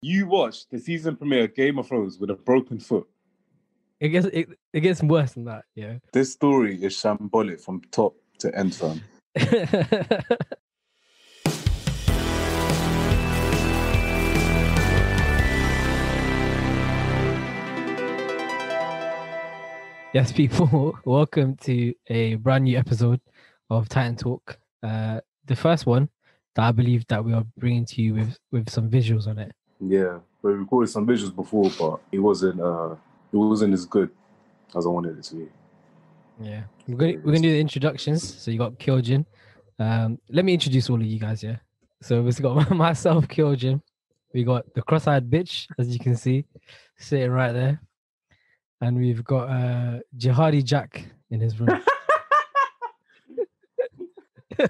You watched the season premiere of Game of Thrones with a broken foot. It gets it, it gets worse than that. Yeah. This story is shambolic from top to end, fam. yes, people. Welcome to a brand new episode of Titan Talk. Uh, the first one that I believe that we are bringing to you with with some visuals on it. Yeah, we recorded some visuals before, but it wasn't. uh It wasn't as good as I wanted it to be. Yeah, we're gonna we're gonna do the introductions. So you got Kyojin. Um, let me introduce all of you guys. Yeah. So we've got myself, Kyojin. We got the cross-eyed bitch, as you can see, sitting right there, and we've got uh Jihadi Jack in his room.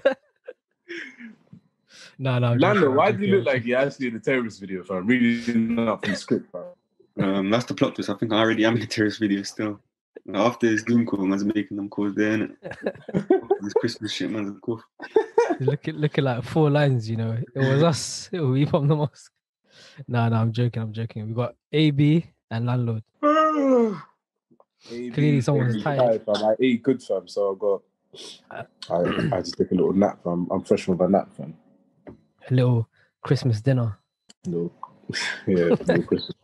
no, no. I'm Lando, joking, why I'm do you look like you're actually in a terrorist video, fam? Reading up from the script, fam. Um, that's the plot twist. I think I already am in a terrorist video still. After this Doom call, man's making them calls there, innit? this Christmas shit, man's cool. Look at looking like four lines, you know. It was us. We from the mosque. No, no, I'm joking. I'm joking. We got AB and landlord. Clearly someone's tired. Fam. I ate good, fam, so I got. I, I just took a little nap, fam. I'm fresh from a nap, fam. A little Christmas dinner. No. yeah, no Christmas.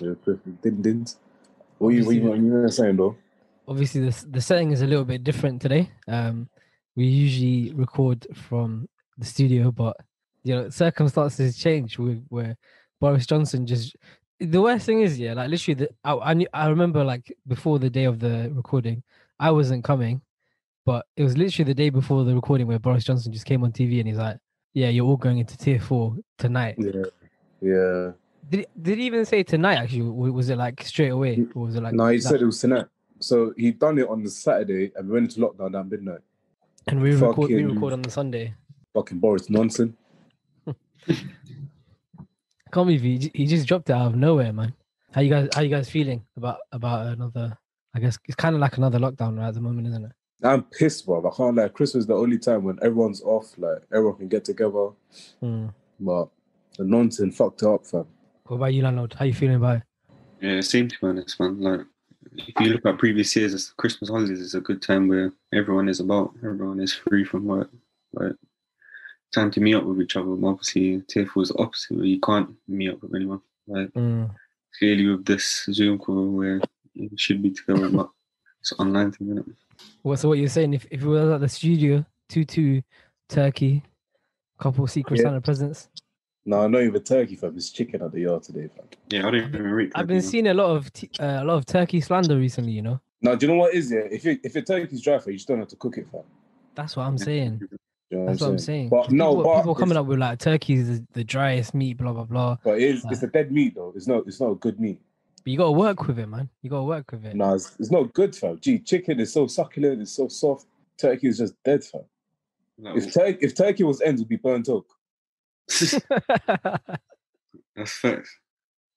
Yeah, Christmas. Din. What you, what you, what you gonna say, though? Obviously, the the setting is a little bit different today. Um, we usually record from the studio, but you know circumstances change. With where Boris Johnson just the worst thing is, yeah, like literally, the, I I, knew, I remember like before the day of the recording, I wasn't coming, but it was literally the day before the recording where Boris Johnson just came on TV and he's like, "Yeah, you're all going into tier four tonight." Yeah. Yeah. Did he, did he even say tonight? Actually, was it like straight away, or was it like No, he that- said it was tonight. So he done it on the Saturday and we went into lockdown at midnight. And we record we record on the Sunday. Fucking Boris nonsense. Can't believe he, he just dropped it out of nowhere, man. How you guys how you guys feeling about about another? I guess it's kind of like another lockdown right at the moment, isn't it? I'm pissed, bro. I can't lie. Christmas is the only time when everyone's off, like everyone can get together. Hmm. But the nonsense fucked up, fam. What about you, landlord? How you feeling about it? Yeah, same to be honest, man. Like, if you look at previous years, Christmas holidays is a good time where everyone is about, everyone is free from work. Like, time to meet up with each other. Obviously, tier four is the opposite, where you can't meet up with anyone. Like, Hmm. clearly with this Zoom call where you should be together, but it's an online thing, innit? What so what you're saying? If if we were at the studio, two two, turkey, couple secret Yeah. Santa presents. No, not even turkey, fam. It's chicken at the yard today, fam. Yeah, I don't even rate I've been seeing a lot of t- uh, a lot of turkey slander recently. You know, Now, do you know what is it? If you if your turkey's dry, fam, you just don't have to cook it, fam. that's what I'm saying. You know That's what I'm saying. But no, people, but people coming up with like turkey is the, the driest meat, blah blah blah. But it is, it's a dead meat though. It's not it's not a good meat. But you gotta work with it, man. You gotta work with it. No, it's, it's not good, fam. Gee, chicken is so succulent, it's so soft. Turkey is just dead, fam. Like, If turkey if turkey was ends, it'd be burnt oak. That's facts.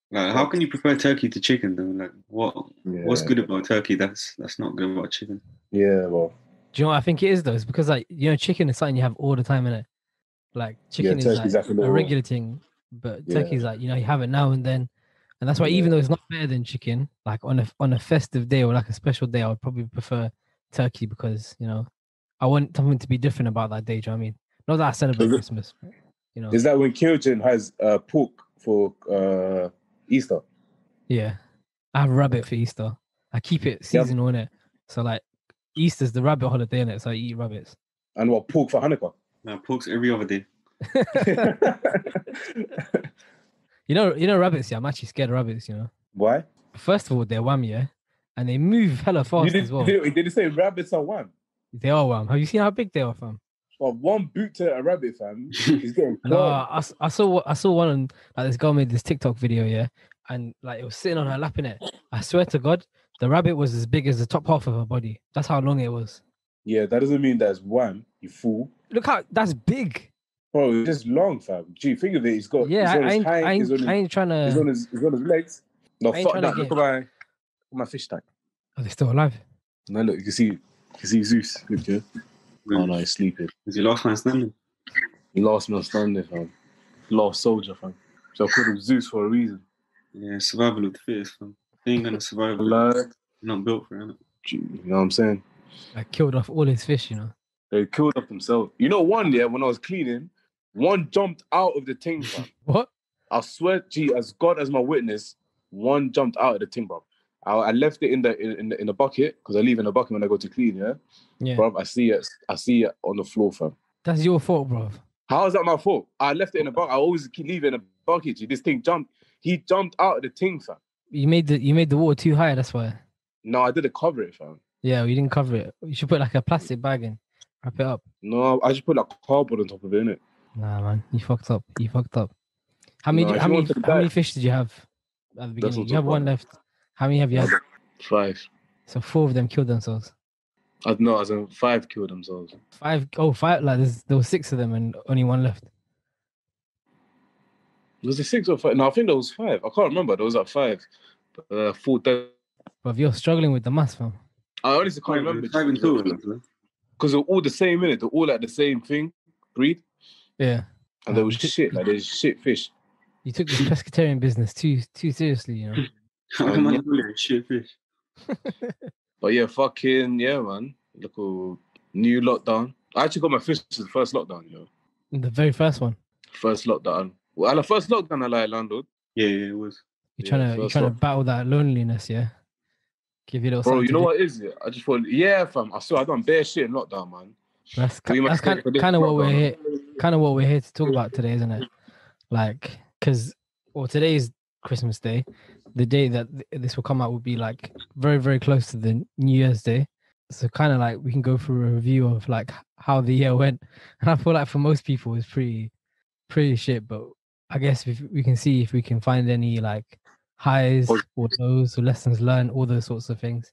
Like, how can you prefer turkey to chicken though? Like, what? What's good about turkey? That's that's not good about chicken. Yeah, well, Do you know what I think it is though? It's because like you know, chicken is something you have all the time in it. Like chicken is like like a a regular thing, but Yeah. turkey's like you know you have it now and then, and that's why even though it's not better than chicken, like on a on a festive day or like a special day, I would probably prefer turkey because you know I want something to be different about that day. Do you know what I mean? Not that I celebrate Is it- Christmas, you know. is that when Kyojin has uh, pork for uh, Easter? Yeah, I have rabbit for Easter. I keep it seasonal in it, so like Easter's the rabbit holiday in it, so I eat rabbits. And what pork for Hanukkah? Now, pork's every other day. You know, you know rabbits. Yeah, I'm actually scared of rabbits. You know. Why? First of all, they're wham, yeah, and they move hella fast did, as well. you did, did say rabbits are one? They are wham. Have you seen how big they are, fam? Well, one boot to a rabbit, fam. He's getting No, gone. I, s- I saw what- I saw one on like this girl made this TikTok video, yeah, and like it was sitting on her lap in it. I swear to God, the rabbit was as big as the top half of her body. That's how long it was. Yeah, that doesn't mean that's one. You fool. Look how that's big. Bro, it's just long, fam. Gee, think of it. He's got. Yeah, he's I, on his ain't, I ain't, on I ain't trying he's to. on his, he's on his legs. No, fuck tryna that. Look get- at my, look at my fish tank. Oh, Are they still alive? No, look, you can see, you can see Zeus. Look here. Oh no, he's sleeping. Is your last man standing? Last man standing, fam. Last soldier, fam. So I called him Zeus for a reason. Yeah, survival of the fittest, fam. They ain't gonna survive. Like, not built for it. innit? you know what I'm saying? I killed off all his fish, you know. They killed off themselves. You know, one yeah, when I was cleaning, one jumped out of the thing, fam. What? I swear, gee, as God as my witness, one jumped out of the thing, bro. I, I left it in the in, the in the bucket because I leave in the bucket when I go to clean, yeah. Yeah. Bro, I see it. I see it on the floor, fam. That's your fault, bro. How is that my fault? I left it in the bucket. I always keep leaving in the bucket. G. This thing jumped. He jumped out of the thing, fam. You made the you made the water too high, that's why. No, I didn't cover it, fam. Yeah, you didn't cover it. You should put like a plastic bag in, wrap it up. No, I just put like cardboard on top of it, innit? Nah, man, you fucked up. You fucked up. How many? No, if how many? How many fish did you have at the beginning? what You have one left. How many have you had? Five. So four of them killed themselves. I no, as in five killed themselves. Five oh five. Like there's, there was six of them and only one left. Was it six or five? No, I think there was five. I can't remember. There was like five. Uh, four dead. But if you're struggling with the mass, fam. I honestly can't remember. Five in total, man. Because they're all the same minute. They're all like the same thing, breed, Yeah. and there Ah, was you took- shit. Like there's shit fish. You took the pescatarian business too too seriously, you know. I'm not really shit fish. But yeah, fucking yeah, man. Look, oh, new lockdown. I actually got my fish to the first lockdown, yo. The very first one. First lockdown. Well, the first lockdown I like landlord. Yeah, yeah, it was. You're Yeah, trying to you're first trying to battle that loneliness, yeah. Give you a little Bro, you know do. what is it? I just thought, yeah, fam. I saw I done bare shit in lockdown, man. That's We that's kind, take kind of what we're here kind of what we're here to talk about today, isn't it? Like, because well, today is Christmas Day. The day that th- this will come out will be like very, very close to the New Year's Day. So kind of like we can go through a review of like how the year went, and I feel like for most people it's pretty, pretty shit. But I guess if we can see if we can find any like highs Or- lows or lessons learned, all those sorts of things.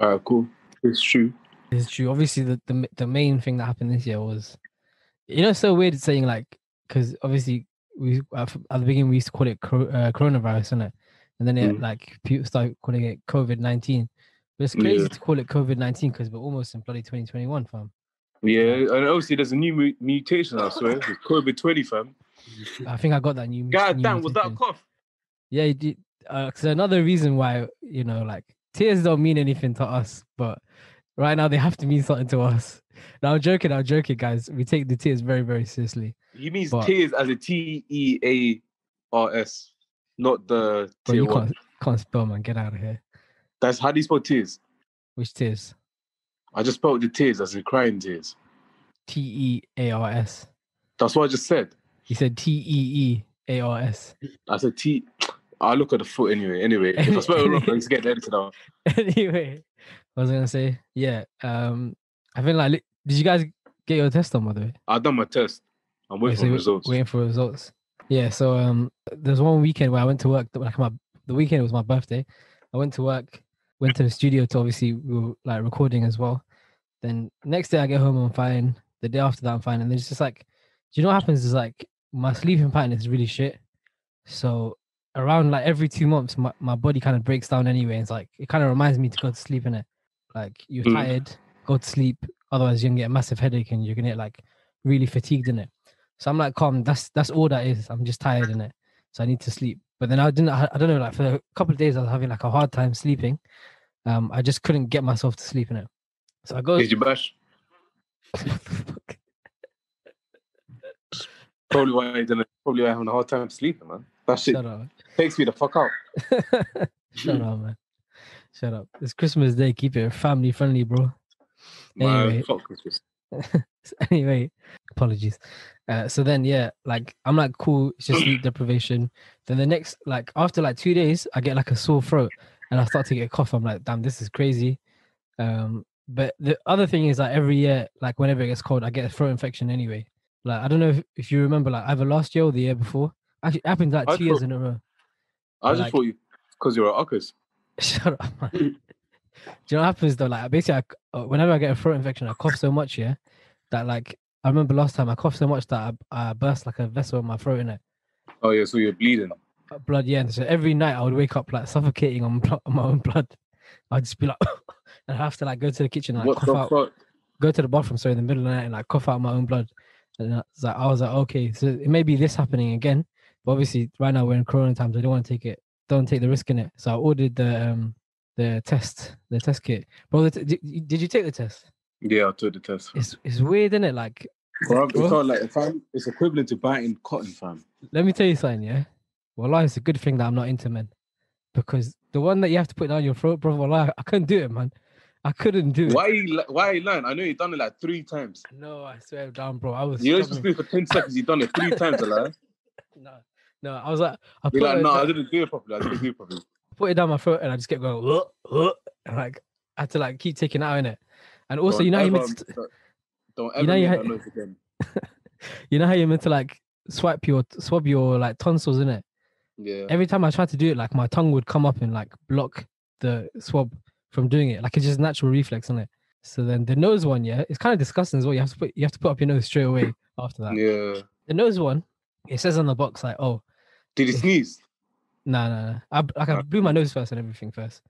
Alright, cool. It's true. It's true. Obviously, the, the the main thing that happened this year was, you know, it's so weird saying like, because obviously we at at the beginning we used to call it uh, coronavirus, isn't it? And then it Mm. like people started calling it COVID nineteen. But it's Yeah. crazy to call it COVID nineteen because we're almost in bloody twenty twenty one, fam. Yeah, and obviously there's a new mu- mutation, I swear. It's COVID 20, fam. I think I got that new. God new damn, was that a cough? Yeah, did. Uh, another reason why you know, like tears don't mean anything to us, but right now they have to mean something to us. Now I'm joking. I'm joking, guys. We take the tears very, very seriously. He means But- tears as a T E A R S, not the But you one. can't can't spell, man. Get out of here. That's how do you spell tears? Which tears? I just spelled the tears as in crying tears. T E A R S. That's what I just said. He said T E E A R S. I said T. I look at the foot anyway. Anyway, if I spell it wrong, let's get edited out. anyway, I was gonna say, yeah. Um, I think like, li- did you guys get your test done by the way? I done my test. I'm Okay, waiting so for results. Waiting for results. Yeah. So um, there's one weekend where I went to work. Like my the weekend was my birthday. I went to work. Went to the studio to obviously we were like recording as well. Then next day I get home, I'm fine. The day after that, I'm fine. And then it's just like, do you know what happens? Is like my sleeping pattern is really shit. So around like every two months, my, my body kind of breaks down anyway. It's like it kind of reminds me to go to sleep in it. Like you're Mm. tired, go to sleep. Otherwise, you're gonna get a massive headache and you're gonna get like really fatigued in it. So I'm like, calm. That's that's all that is. I'm just tired in it. So I need to sleep. But then I didn't. I, I don't know. Like for a couple of days, I was having like a hard time sleeping. Um, I just couldn't get myself to sleep in it. So I go. Did you bash? Probably why I didn't. Probably why I'm having a hard time sleeping, man. That shit up. takes me the fuck out. Shut up, man. Shut up. It's Christmas Day. Keep it family friendly, bro. Anyway. Christmas. anyway, apologies. Uh, so then, yeah, like I'm like, cool. It's just sleep deprivation. Then the next, like after like two days, I get like a sore throat, and I start to get a cough. I'm like, damn, this is crazy. Um, but the other thing is like every year, like whenever it gets cold, I get a throat infection anyway. Like I don't know if, if you remember, like either last year or the year before. Actually, it happened like I two years in a row. I just like- thought you because you're a uckers. Shut up, man. Do you know what happens though? Like basically, I, uh, whenever I get a throat infection, I cough so much, yeah, that like I remember last time I coughed so much that I, I burst like a vessel in my throat in it, Oh yeah, so you're bleeding. Uh, blood. Yeah, and so every night I would wake up like suffocating on, on my own blood. I'd just be like, and I have to like go to the kitchen and like, cough out, fuck? go to the bathroom, sorry, in the middle of the night and like cough out my own blood. And I was like, I was like, okay, so it may be this happening again. But obviously, right now we're in Corona times. I don't want to take it. Don't take the risk in it. So I ordered the um the test, the test kit. Bro, the t- did, did you take the test? Yeah, I took the test. It's it's weird, isn't it? Like, Bro, it's Bro. not like if I'm, it's equivalent to biting cotton, fam. let me tell you something, yeah. Well, it's a good thing that I'm not into men, because the one that you have to put down your throat, bro. Wallahi, I couldn't do it, man. I couldn't do it. Why you li- why you lying? I know you've done it like three times. No, I swear down, bro. I was. You know it's struggling. for ten seconds. You've done it three times, like. No, no, I was like, I put, You're like, it, no, I didn't do it properly. I didn't do it properly. Put it down my throat, and I just kept going, "Ugh, ugh," and like I had to like keep taking it out in it. And also, Don't you know, how you ever- meant to, don't- Don't you know you had- again. you know how you're meant to like swipe your swab your like tonsils in it. Yeah. Every time I tried to do it, like my tongue would come up and like block the swab from doing it. Like it's just natural reflex on it. So then the nose one, yeah, it's kind of disgusting as well. You have to put you have to put up your nose straight away after that. Yeah. The nose one, it says on the box like, oh, Did he sneeze? No, no, no. I like I blew my nose first and everything first.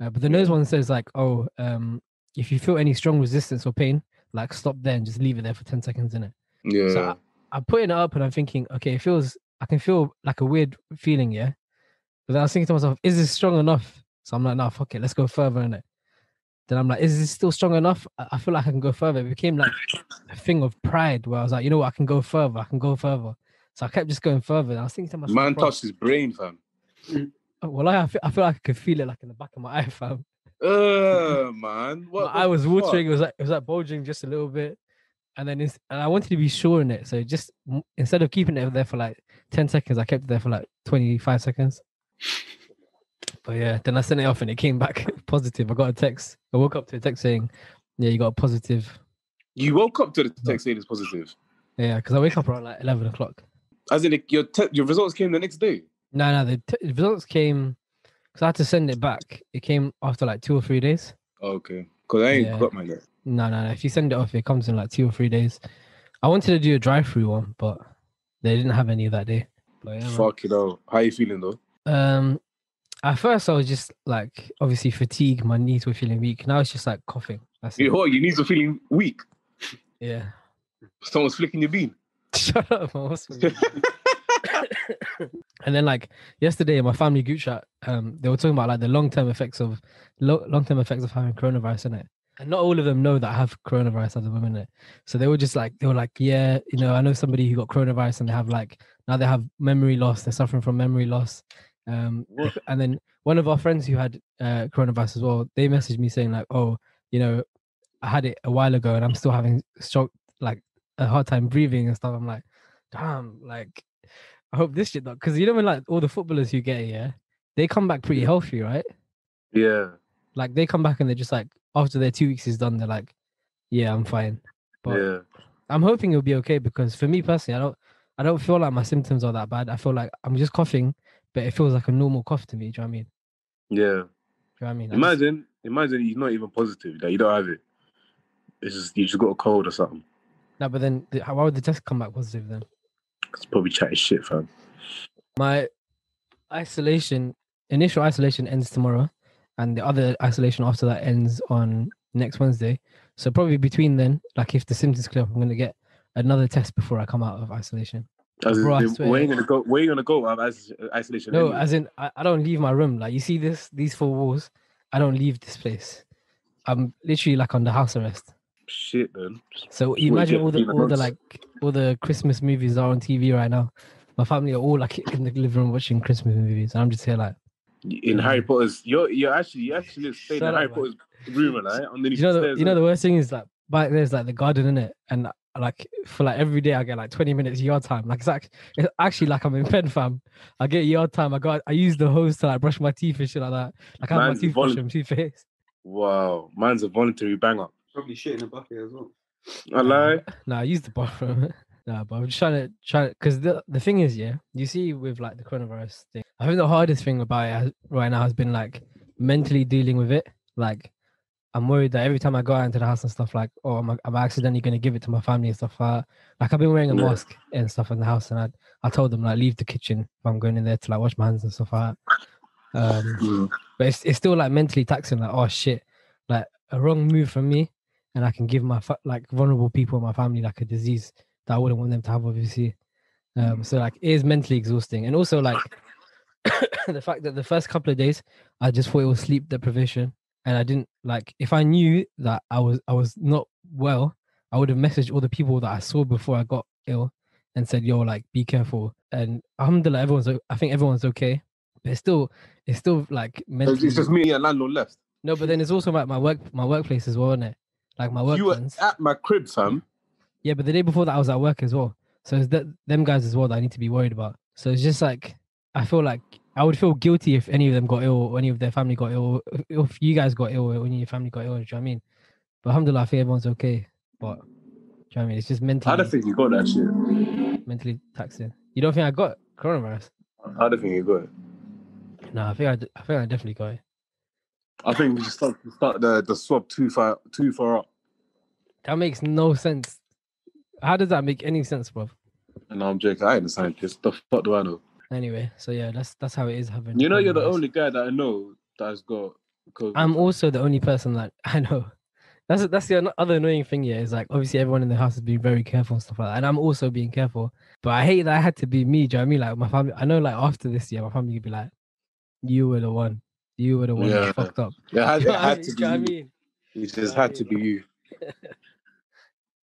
Uh, but the nose one says like, oh, um, if you feel any strong resistance or pain, like stop there and just leave it there for ten seconds in it. Yeah. So I, I'm putting it up and I'm thinking, okay, it feels I can feel like a weird feeling, yeah. But then I was thinking to myself, is this strong enough? So I'm like, no, fuck it, let's go further in it. Then I'm like, is this still strong enough? I I feel like I can go further. It became like a thing of pride where I was like, you know what, I can go further, I can go further. So I kept just going further. And I was thinking to myself, Man touched his brain, fam. Well, I feel, I feel like I could feel it like in the back of my eye, fam. Uh, man. What? eye was watering. It was like it was like bulging just a little bit, and then it's, and I wanted to be sure in it. So just instead of keeping it there for like ten seconds, I kept it there for like twenty five seconds. But yeah, then I sent it off and it came back positive. I got a text. I woke up to a text saying, "Yeah, you got a positive." You woke up to the text saying it's positive. Yeah, because I wake up around like eleven o'clock. As in, your te- your results came the next day. No, no, the t- the results came because I had to send it back. It came after like two or three days. Okay. Because I ain't Yeah. got my yet. No, no, no. If you send it off, it comes in like two or three days. I wanted to do a drive-through one, but they didn't have any that day. But yeah, man. Fuck it out. How you feeling though? Um, at first I was just like obviously fatigued. My knees were feeling weak. Now it's just like coughing. That's. You, what, your knees are feeling weak. Yeah. Someone's flicking your bean. Shut up, man. What's with you? and then like yesterday in my family group chat, um, they were talking about like the long term effects of lo- long term effects of having coronavirus in it. And not all of them know that I have coronavirus at the moment. So they were just like they were like, yeah, you know, I know somebody who got coronavirus and they have like now they have memory loss. They're suffering from memory loss. Um, and then one of our friends who had uh, coronavirus as well, they messaged me saying like, oh, you know, I had it a while ago and I'm still having stroke, like a hard time breathing and stuff. I'm like, damn, like I hope this shit not because you know when like all the footballers who get here, they come back pretty healthy, right? Yeah. Like they come back and they're just like after their two weeks is done, they're like, yeah, I'm fine. But yeah. I'm hoping it'll be okay because for me personally, I don't I don't feel like my symptoms are that bad. I feel like I'm just coughing, but it feels like a normal cough to me. Do you know what I mean? Yeah. Do you know what I mean? Just- Imagine, imagine you're not even positive. Like you don't have it. It's just you just got a cold or something. no, but then the, why would the test come back positive then? It's probably chatting shit, fam. my isolation initial isolation ends tomorrow and the other isolation after that ends on next wednesday so probably between then like if the symptoms clear up i'm going to get another test before i come out of isolation As in, Bro, I they- swear. where you gonna go? Where you gonna go? Out of is- uh, isolation. no anyway? as in I, I don't leave my room like you see this these four walls i don't leave this place i'm literally like under house arrest shit, man. so imagine all the all the like all the christmas movies are on tv right now my family are all like in the living room watching christmas movies and i'm just here like In Harry Potter's, you're you're actually you actually staying in up, Harry man. Potter's room, right? Underneath you know the stairs. you know the worst thing is like back there's like the garden in it and like for like every day I get like 20 minutes yard time like it's it's actually like I'm in pen fam I get yard time I got I use the hose to like brush my teeth and shit like that like I have Man's my toothbrush volu- and toothpaste Wow, man's a voluntary banger. Probably shit in a bucket as well. I lie. no I use the bathroom no but I'm just trying to try because the the thing is yeah you see with like the coronavirus thing I think the hardest thing about it has, right now has been like mentally dealing with it like I'm worried that every time I go out into the house and stuff, like, oh, I'm, I'm accidentally going to give it to my family and stuff. Like, that. like I've been wearing a Yeah. mask and stuff in the house, and I, I told them like leave the kitchen if I'm going in there to like wash my hands and stuff like that. Um, Mm. but it's it's still like mentally taxing. Like, oh shit, like a wrong move from me, and I can give my fa- like vulnerable people in my family like a disease that I wouldn't want them to have, obviously. Um, so like it is mentally exhausting, and also like the fact that the first couple of days I just thought it was sleep deprivation, and I didn't like if I knew that I was I was not well, I would have messaged all the people that I saw before I got ill and said, "Yo, like be careful." And alhamdulillah, everyone's I think everyone's okay, but it's still it's still like mentally. It's just me and landlord left. no, but then it's also like my work my workplace as well, isn't it? Like my work You were friends. at my crib, fam. Yeah, but the day before that I was at work as well. So it's that them guys as well that I need to be worried about. So it's just like I feel like I would feel guilty if any of them got ill or any of their family got ill, or if- you guys got ill or any of your family got ill. Do you know what I mean? But alhamdulillah, I think everyone's okay. But do you know what I mean? It's just mentally. I don't think you got that shit. mentally taxing. You don't think I got coronavirus? I don't think you got it. No, I think I, I think I definitely got it. I think we should start start the, the swab too far too far up. That makes no sense. How does that make any sense, bro? And I'm joking. I ain't a scientist. The fuck do I know? Anyway, so yeah, that's that's how it is having. You know, you're the only guy that I know that's got COVID. I'm also the only person that I know. That's that's the other annoying thing here is like obviously everyone in the house is being very careful and stuff like that, and I'm also being careful. But I hate that I had to be me. Do you know what I mean? Like my family, I know like after this year, my family would be like, "You were the one. You were the one Yeah. that fucked up." Yeah, it had, I had to Do you know I be you. mean? It just had to be you.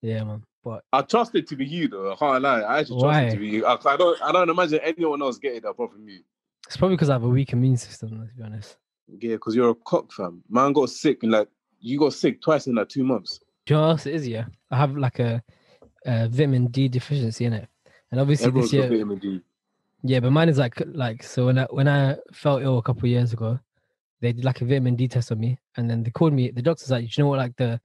Yeah, man. But I trust it to be you though. I can't lie. I actually trust Why? it to be you. I, I don't. I don't imagine anyone else getting that apart from you. it's probably because I have a weak immune system. Let's be honest. Yeah, because you're a cock fam. Man got sick and like you got sick twice in like two months. Do you know what else it is? Yeah, I have like a, a vitamin D deficiency in it, and obviously Everyone's this year got vitamin D. Yeah, but mine is like like so when I when I felt ill a couple of years ago, they did like a vitamin D test on me, and then they called me. The doctor's like, "Do you know what like the,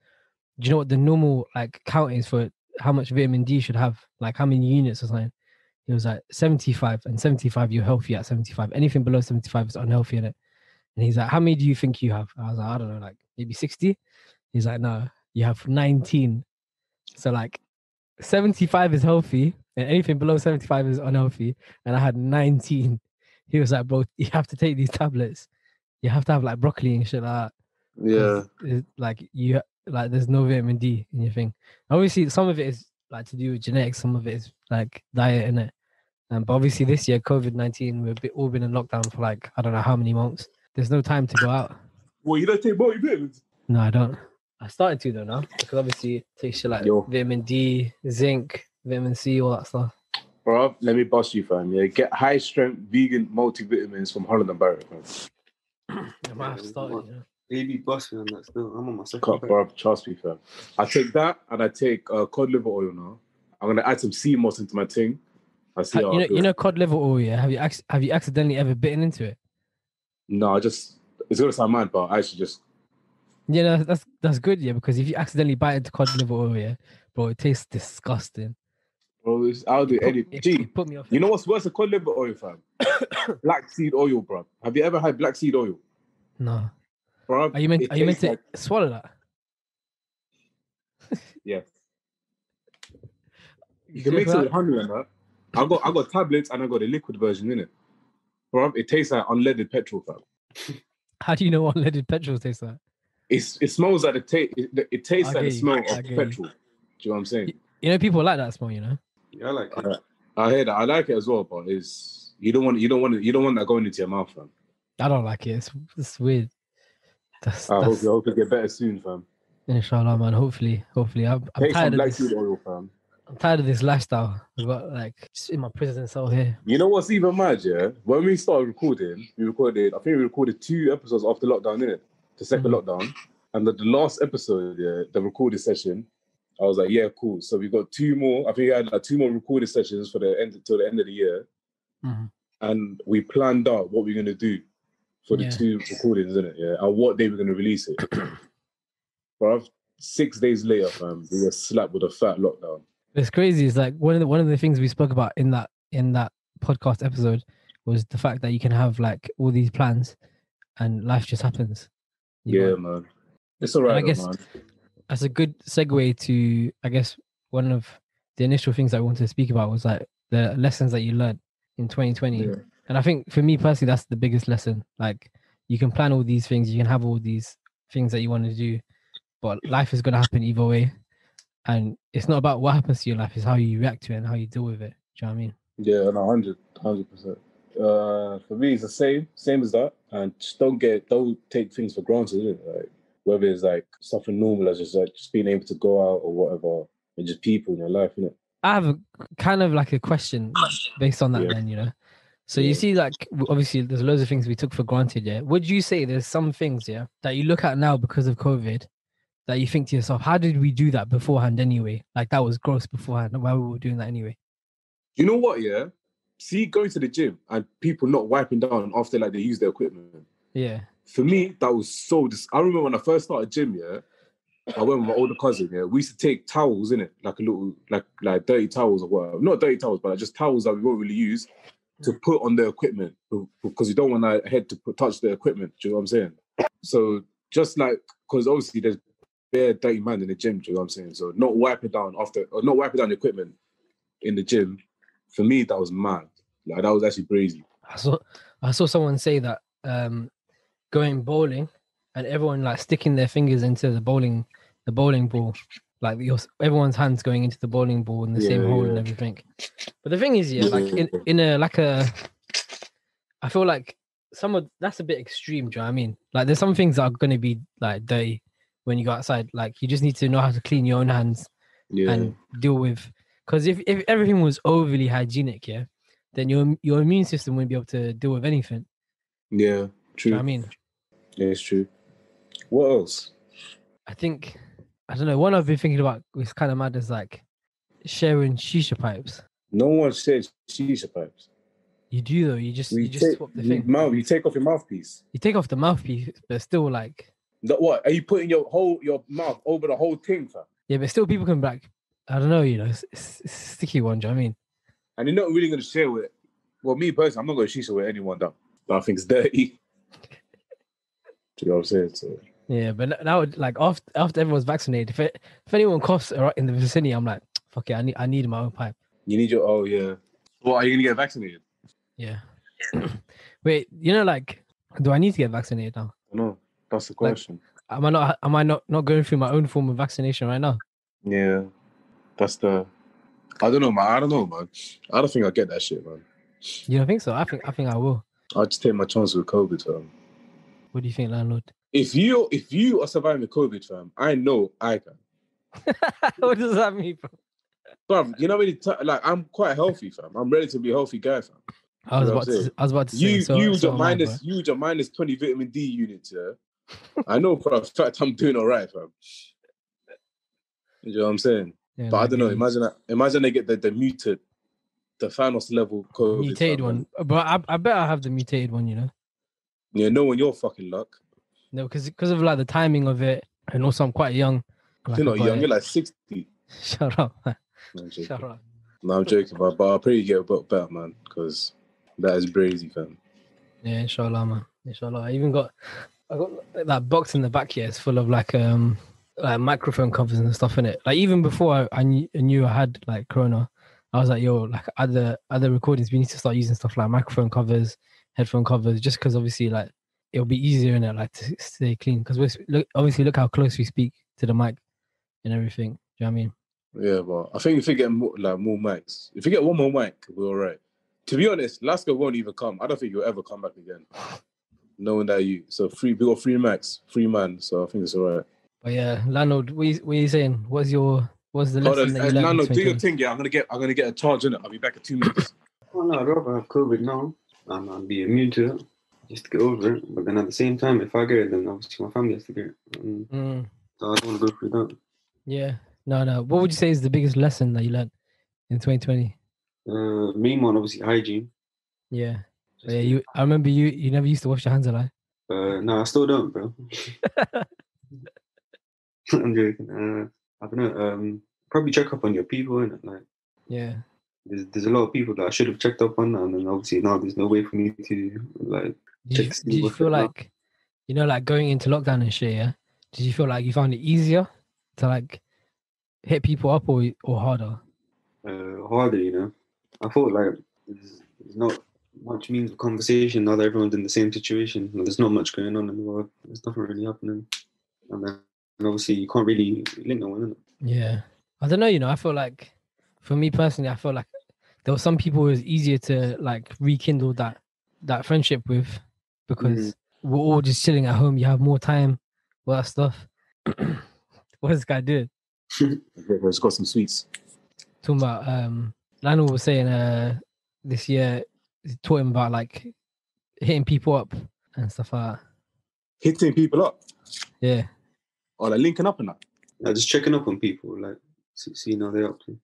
do you know what the normal like count is for how much vitamin D you should have, like how many units or something?" He was like seventy five, and seventy five you're healthy at seventy five. Anything below seventy five is unhealthy in it. And he's like, "How many do you think you have?" I was like, "I don't know, like maybe 60. He's like, "No, you have nineteen. So like, seventy five is healthy, and anything below seventy five is unhealthy." and I had 19. He was like, bro, you have to take these tablets. You have to have like broccoli and shit like that. Yeah. it's- like you like there's no vitamin D in your thing. Obviously, some of it is like to do with genetics, some of it is like diet in it. Um, but obviously this year, COVID nineteen, we've all been in lockdown for like I don't know how many months. There's no time to go out. Well, you don't take multivitamins. No, I don't. I started to though now because obviously it takes you like Yo. vitamin D, zinc, vitamin C, all that stuff. Bro, let me bust you, fam. Yeah, get high strength vegan multivitamins from Holland and Barrett. I might have started. You know? Baby boss me on that still. I'm on my second. Cut, pack. bro, trust me, fam. I take that and I take uh, cod liver oil now. I'm gonna add some sea moss into my thing. I see. Ha- how you know, you know, cod liver oil. Yeah, have you ac- have you accidentally ever bitten into it? No, I just it's gonna sound mad, but I should just Yeah, no, that's that's good. Yeah, because if you accidentally bite into cod liver oil, yeah, bro, it tastes disgusting. bro. It's, I'll do Put- any. it, Gee, it put me off. you it. know what's worse than cod liver oil, fam? black seed oil, bro. Have you ever had black seed oil, No, bro? are you meant are you meant to like- swallow that? yeah. You can mix it with honey and that. I got I got tablets and I got a liquid version in it. Bro, it tastes like unleaded petrol, fam. How do you know what leaded petrol tastes like? It's, it smells like the taste. It, it tastes I like the get you, smell of get you. petrol. Do you know what I'm saying? You know, people like that smell. You know, Yeah, I like it. I hear that. I like it as well, but it's you don't want you don't want you don't want that going into your mouth, fam. I don't like it. It's it's weird. That's, I hope that's you hope you get better soon, fam. inshallah, man. Hopefully, hopefully, I'm, I'm tired of this. oil, fam. I'm tired of this lifestyle. I've got like just in my prison cell here. You know what's even mad, yeah? When we started recording, we recorded, I think we recorded two episodes after lockdown, innit? The 2nd Mhm. lockdown. And the, the last episode, yeah, the recorded session, I was like, yeah, cool. So we got two more, I think we had like two more recorded sessions for the end till the end of the year. Mhm. And we planned out what we're gonna do for the Yeah. two recordings, innit? Yeah. And what day we're gonna release it. Bruv, six days later, fam, we were slapped with a fat lockdown. It's crazy. It's like one of the one of the things we spoke about in that in that podcast episode was the fact that you can have like all these plans and life just happens. Yeah, know? man. It's all right, I though, guess- man. that's a good segue to I guess one of the initial things I wanted to speak about was like the lessons that you learned in 2020. Yeah. And I think for me personally, that's the biggest lesson. Like you can plan all these things, you can have all these things that you want to do, but life is going to happen either way. And it's not about what happens to your life; it's how you react to it and how you deal with it. Do you know what I mean? Yeah, no, 100 percent. Uh, for me, it's the same, same as that, and just don't get, don't take things for granted. Like whether it's like something normal as just like just being able to go out or whatever, and just people in your life, innit? I have a kind of like a question based on that. Yeah. Then you know, so you see, like obviously, there's loads of things we took for granted. Yeah, would you say there's some things, yeah, that you look at now because of COVID, that you think to yourself, how did we do that beforehand anyway? Like that was gross beforehand. Why were we doing that anyway? You know what? Yeah, see, going to the gym and people not wiping down after like they use their equipment. Yeah, For me, that was so. Dis- I remember when I first started gym. Yeah, I went with my older cousin. Yeah, we used to take towels in it, like a little, like like dirty towels or whatever. Not dirty towels, but like just towels that we won't really use to put on the equipment because you don't want our head to put, touch the equipment. Do you know what I'm saying? So just like because obviously there's bare dirty man in the gym. Do you know what I'm saying? So not wiping down after or not wiping down the equipment in the gym. For me, that was mad. Like that was actually crazy. I saw I saw someone say that um going bowling and everyone like sticking their fingers into the bowling the bowling ball like your everyone's hands going into the bowling ball in the same Yeah, hole and everything but the thing is yeah like in, in a like a i feel like some of that's a bit extreme do you know what i mean like there's some things that are going to be like dirty when you go outside like you just need to know how to clean your own hands Yeah. and deal with because if, if everything was overly hygienic yeah then your your immune system wouldn't be able to deal with anything yeah. do True. you know what i mean Yeah, it's true. What else? I think I don't know. One I've been thinking about is kind of mad is like sharing shisha pipes. No one said shisha pipes. You do though. You just You you just take swap the thing. mouth, you take off your mouthpiece. You take off the mouthpiece, but still like The, what are you putting your whole your mouth over the whole thing, fam? yeah, but still people can be like I don't know. You know, it's, it's, it's a sticky one. Do you know what I mean? And you're not really gonna share with. Well, me personally, I'm not gonna shisha with anyone that, that I think's dirty. Do you know what I'm saying? So Yeah, but now like after after everyone's vaccinated, if it, if anyone coughs in the vicinity, I'm like fuck it. I need I need my own pipe. you need your oh yeah. What are you gonna get vaccinated? Yeah. Wait, you know, like, do I need to get vaccinated now? No, that's the question. Am I not? Am I not not going through my own form of vaccination right now? yeah, that's the. I don't know, man. I don't know, man. I don't think I get that shit, man. You don't think so? I think I think I will. I'll just take my chance with COVID, fam. What do you think, landlord? If you if you are surviving the COVID, fam, I know I can. what does that mean? Bro? Bruv, you know what I mean? T- Like I'm quite healthy, fam. I'm relatively healthy guy, fam. I was You know about what I'm to. I was about to You say. So, you so your am I, minus bro. you your minus 20 vitamin D units, yeah. I know for a fact I'm doing all right, fam. You know what I'm saying? Yeah, But I don't know. the Imagine that, imagine they get the, the muted, the Thanos level COVID. mutated fam. one, but I, I bet I have the mutated one. You know, Yeah, no one your fucking luck. No, because because of like the timing of it, and also I'm quite young. Like, You're not young. it. You're like 60. Shut up, man. No, I'm joking. Shut up. No, I'm joking, but, but I pray you get a bit better, man, because that is brazy, fam. Yeah, inshallah, man. Inshallah. I even got I got that box in the back here. It's full of like um like microphone covers and stuff in it. Like even before I, I, knew, I knew I had like Corona, I was like, yo, like other other recordings, we need to start using stuff like microphone covers, headphone covers, just because obviously like it'll be easier in it like to stay clean. Because we look obviously look how close we speak to the mic and everything. Do you know what I mean? Yeah, but I think if you get more, like more mics, if you get one more mic, we're all right. To be honest, Lasco won't even come. I don't think he'll ever come back again. Knowing that you, so free, we got three max, free man. So I think it's all right. But yeah, landlord, what you, what you saying? What's your what's the Hold lesson on, that you uh, learned? Lando, do your thing. Yeah, I'm gonna get, I'm gonna get a charge in it. I'll be back in two minutes. Oh no, I'd rather have COVID now and I'd be immune to it, just to get over it. But then at the same time, if I get it, then obviously my family has to get it. Mm, so I don't want to go through that. yeah, no, no. What would you say is the biggest lesson that you learned in 2020? Uh, main one, obviously, hygiene. Yeah, Just yeah. You, I remember you. You never used to wash your hands alive. Uh, no, I still don't, bro. I'm joking. Uh, I don't know. Um, probably check up on your people, and like, Yeah, there's there's a lot of people that I should have checked up on, and then obviously now there's no way for me to like. Did you, Check to see did you feel like, you know, like going into lockdown and shit? Yeah. Did you feel like you found it easier to like hit people up or or harder? uh, harder, you know. I thought like there's, there's not much means of conversation now that everyone's in the same situation. There's not much going on in the world. There's nothing really happening, and then and obviously you can't really link no one. Yeah, I don't know. You know, I feel like for me personally, I feel like there were some people it was easier to like rekindle that that friendship with because we're all just chilling at home. You have more time, all that stuff. what is this guy doing? It's got some sweets. Talking about um Lionel was saying uh this year he taught him about like hitting people up and stuff like that. Hitting people up. Yeah. Or like linking up and that. Like, just checking up on people, like see, seeing how they're up to.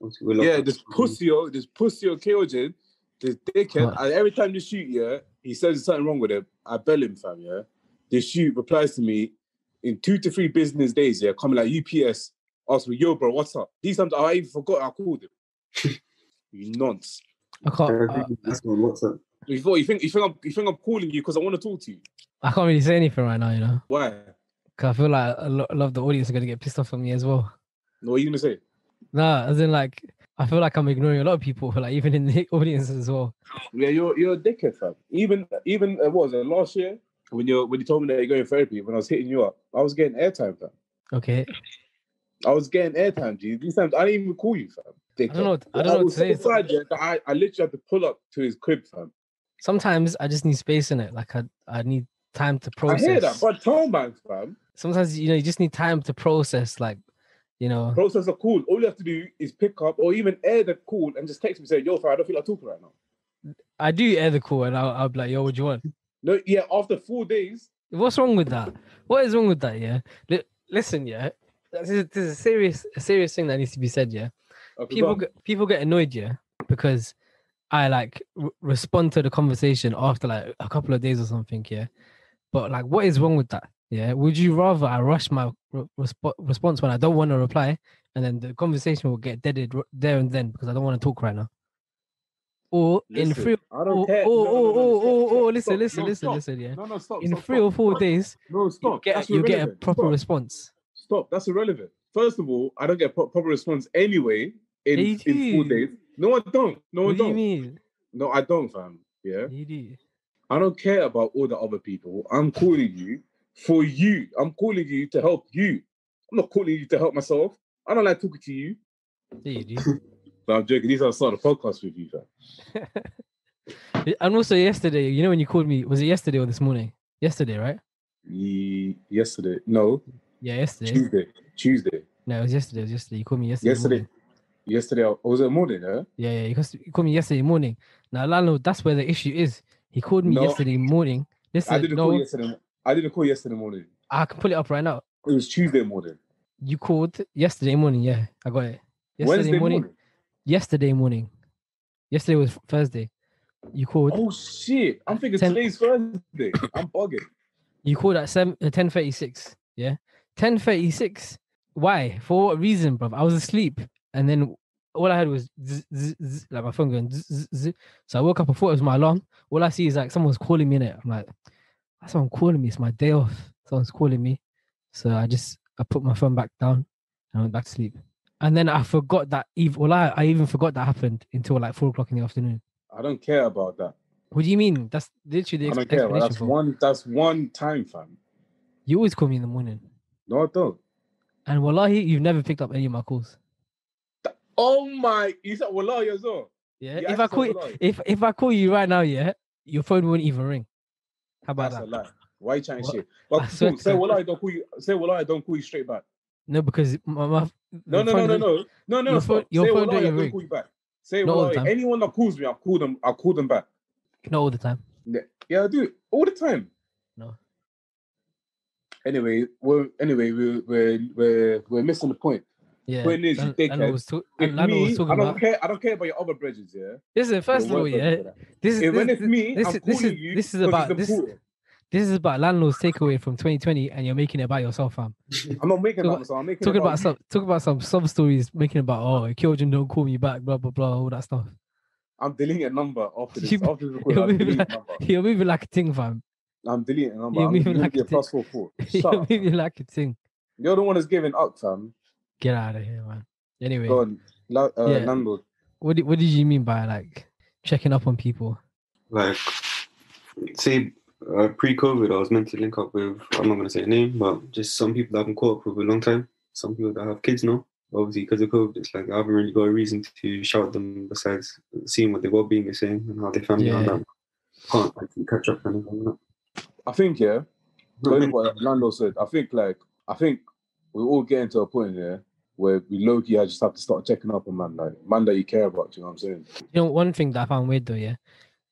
Obviously, we're locked Yeah, up, this pussy, oh, this pussy or Kyojin, this dickhead. What? and every time they shoot, yeah, he says there's something wrong with it. I bell him, fam, yeah. This shoot replies to me in two to three business days, yeah, coming like UPS, ask me, yo, bro, what's up? These times I even forgot I called him. you nonce. I can't Yeah, uh, that's on WhatsApp. You thought you think you think I'm you think I'm calling you because I want to talk to you. I can't really say anything right now, you know. Why? Cause I feel like a lot, a lot of the audience are gonna get pissed off at me as well. No, what are you gonna say? Nah, as in like I feel like I'm ignoring a lot of people, like even in the audience as well. Yeah, you're you're a dickhead, fam. Even even uh, what was it last year when you when you told me that you're going therapy when I was hitting you up, I was getting airtime, fam. Okay. I was getting airtime, G. These times I didn't even call you, fam. I don't know. I don't know what to say. so sad, yeah, that I, I literally had to pull up to his crib, fam. Sometimes I just need space in it. Like I, I need time to process. I hear that, but tone banks, fam. Sometimes you know you just need time to process. Like, you know, Process a call. All you have to do is pick up or even air the call and just text me say, "Yo, I don't feel like talking right now." I do air the call and I'll, I'll be like, "Yo, what do you want?" No, yeah. After four days, What's wrong with that? What is wrong with that? Yeah. Li- listen, yeah. This is, this is a serious, a serious thing that needs to be said. Yeah. okay, people get, people get annoyed yeah because i like r- respond to the conversation after like a couple of days or something yeah but like what is wrong with that yeah would you rather i rush my re- resp- response when i don't want to reply and then the conversation will get deaded r- there and then because i don't want to talk right now or in Listen, three I don't oh, care. No, no, no, stop, stop, listen, stop. listen, No, listen, stop. listen, yeah. No, no, stop. In stop, three stop, or four stop. days, No, you stop. get That's you get a proper Stop. response. Stop. That's irrelevant. First of all, I don't get pro- proper response anyway in, in four days. No, I don't. No, I do you don't. mean? No, I don't, fam. Yeah. You do. I don't care about all the other people. I'm calling you for you. I'm calling you to help you. I'm not calling you to help myself. I don't like talking to you. Yeah, you do. But I'm joking. These are start a podcast with you, fam. And also yesterday, you know when you called me, was it yesterday or this morning? Yesterday, right? Ye- yesterday. No, Yeah, yesterday. Tuesday. Tuesday. No, it was yesterday. It was yesterday. You called me yesterday. Yesterday. morning. Yesterday. I- Was it morning? Yeah. Yeah, yeah. You called- me yesterday morning. Now, Lalo, that's where the issue is. He called me No. yesterday morning. Listen, I didn't no, call yesterday. I didn't call yesterday morning. I can pull it up right now. It was Tuesday morning. You called yesterday morning. Yeah, I got it. Yesterday Wednesday morning, morning. Yesterday morning. Yesterday was Thursday. You called. Oh shit! I'm thinking Ten- today's Thursday. I'm bugging. You called at seven, uh, 1036. Yeah. 1036. Why? For what reason, bro? I was asleep. And then all I had was zzz, zzz, zzz, like my phone going. So I woke up and thought it was my alarm. All I see is like someone's calling me in it. I'm like, someone calling me. It's my day off. Someone's calling me. So I just I put my phone back down and I went back to sleep. And then I forgot that even well, I, I even forgot that happened until like four o'clock in the afternoon. I don't care about that. What do you mean? That's literally the I don't care. That's for one. That's one time, fam. you always call me in the morning. No, I don't. And wallahi, you've never picked up any of my calls. Oh my! You said wallahi as well. Yeah. Yeah, if I call you, if if I call you right now, yeah, your phone won't even ring. How about That's a that? lie. Why you trying What? shit? I But cool, say God. wallahi, don't call you. Say wallahi, don't call you straight back. No, because my, my No, no, no, no, no, no, no. your phone- your say phone don't I don't call you back. Say Not time. Anyone that calls me, I'll call them. I'll call them back. Not all the time. Yeah, yeah, I do all the time. No. Anyway, we're anyway we're we're we're, we're missing the point. Yeah. Point is, you dickhead. Lando was, Lando was me, I talking don't about. care. I don't care about your other bridges. Yeah. Listen, first of all, yeah, this is If when this, it's me, this is this is you. this is 'cause about this. This is about landlord's takeaway from 2020, and you're making it about yourself, fam. I'm not making that. myself, I'm making Talking it about some, talk about some sub stories, making about oh, Kyojin don't call me back, blah blah blah, all that stuff. I'm deleting a number after this. You- after this recording, you're like-. You're moving like a thing, fam. I'm deleting a number. you're I'm moving like a a plus four four. Shut you're up. moving like a thing. You're the one that's giving up, fam. Get out of here, man. Anyway, Go on, La- uh, Yeah. landlord. what did, what did you mean by like checking up on people? Like, say, uh, pre-COVID, I was meant to link up with. I'm not gonna say a name, but just some people that I haven't caught up with a long time. Some people that have kids now. obviously because of COVID, it's like I haven't really got a reason to shout them besides seeing what their well-being is saying and how their family are. Yeah. Now. Can't actually catch up on anything. I think yeah. Going what Lando said, I think like I think we're all getting to a point here where we low key I just have to start checking up on man, like man that you care about. You know what I'm saying? You know, one thing that I found weird though, yeah,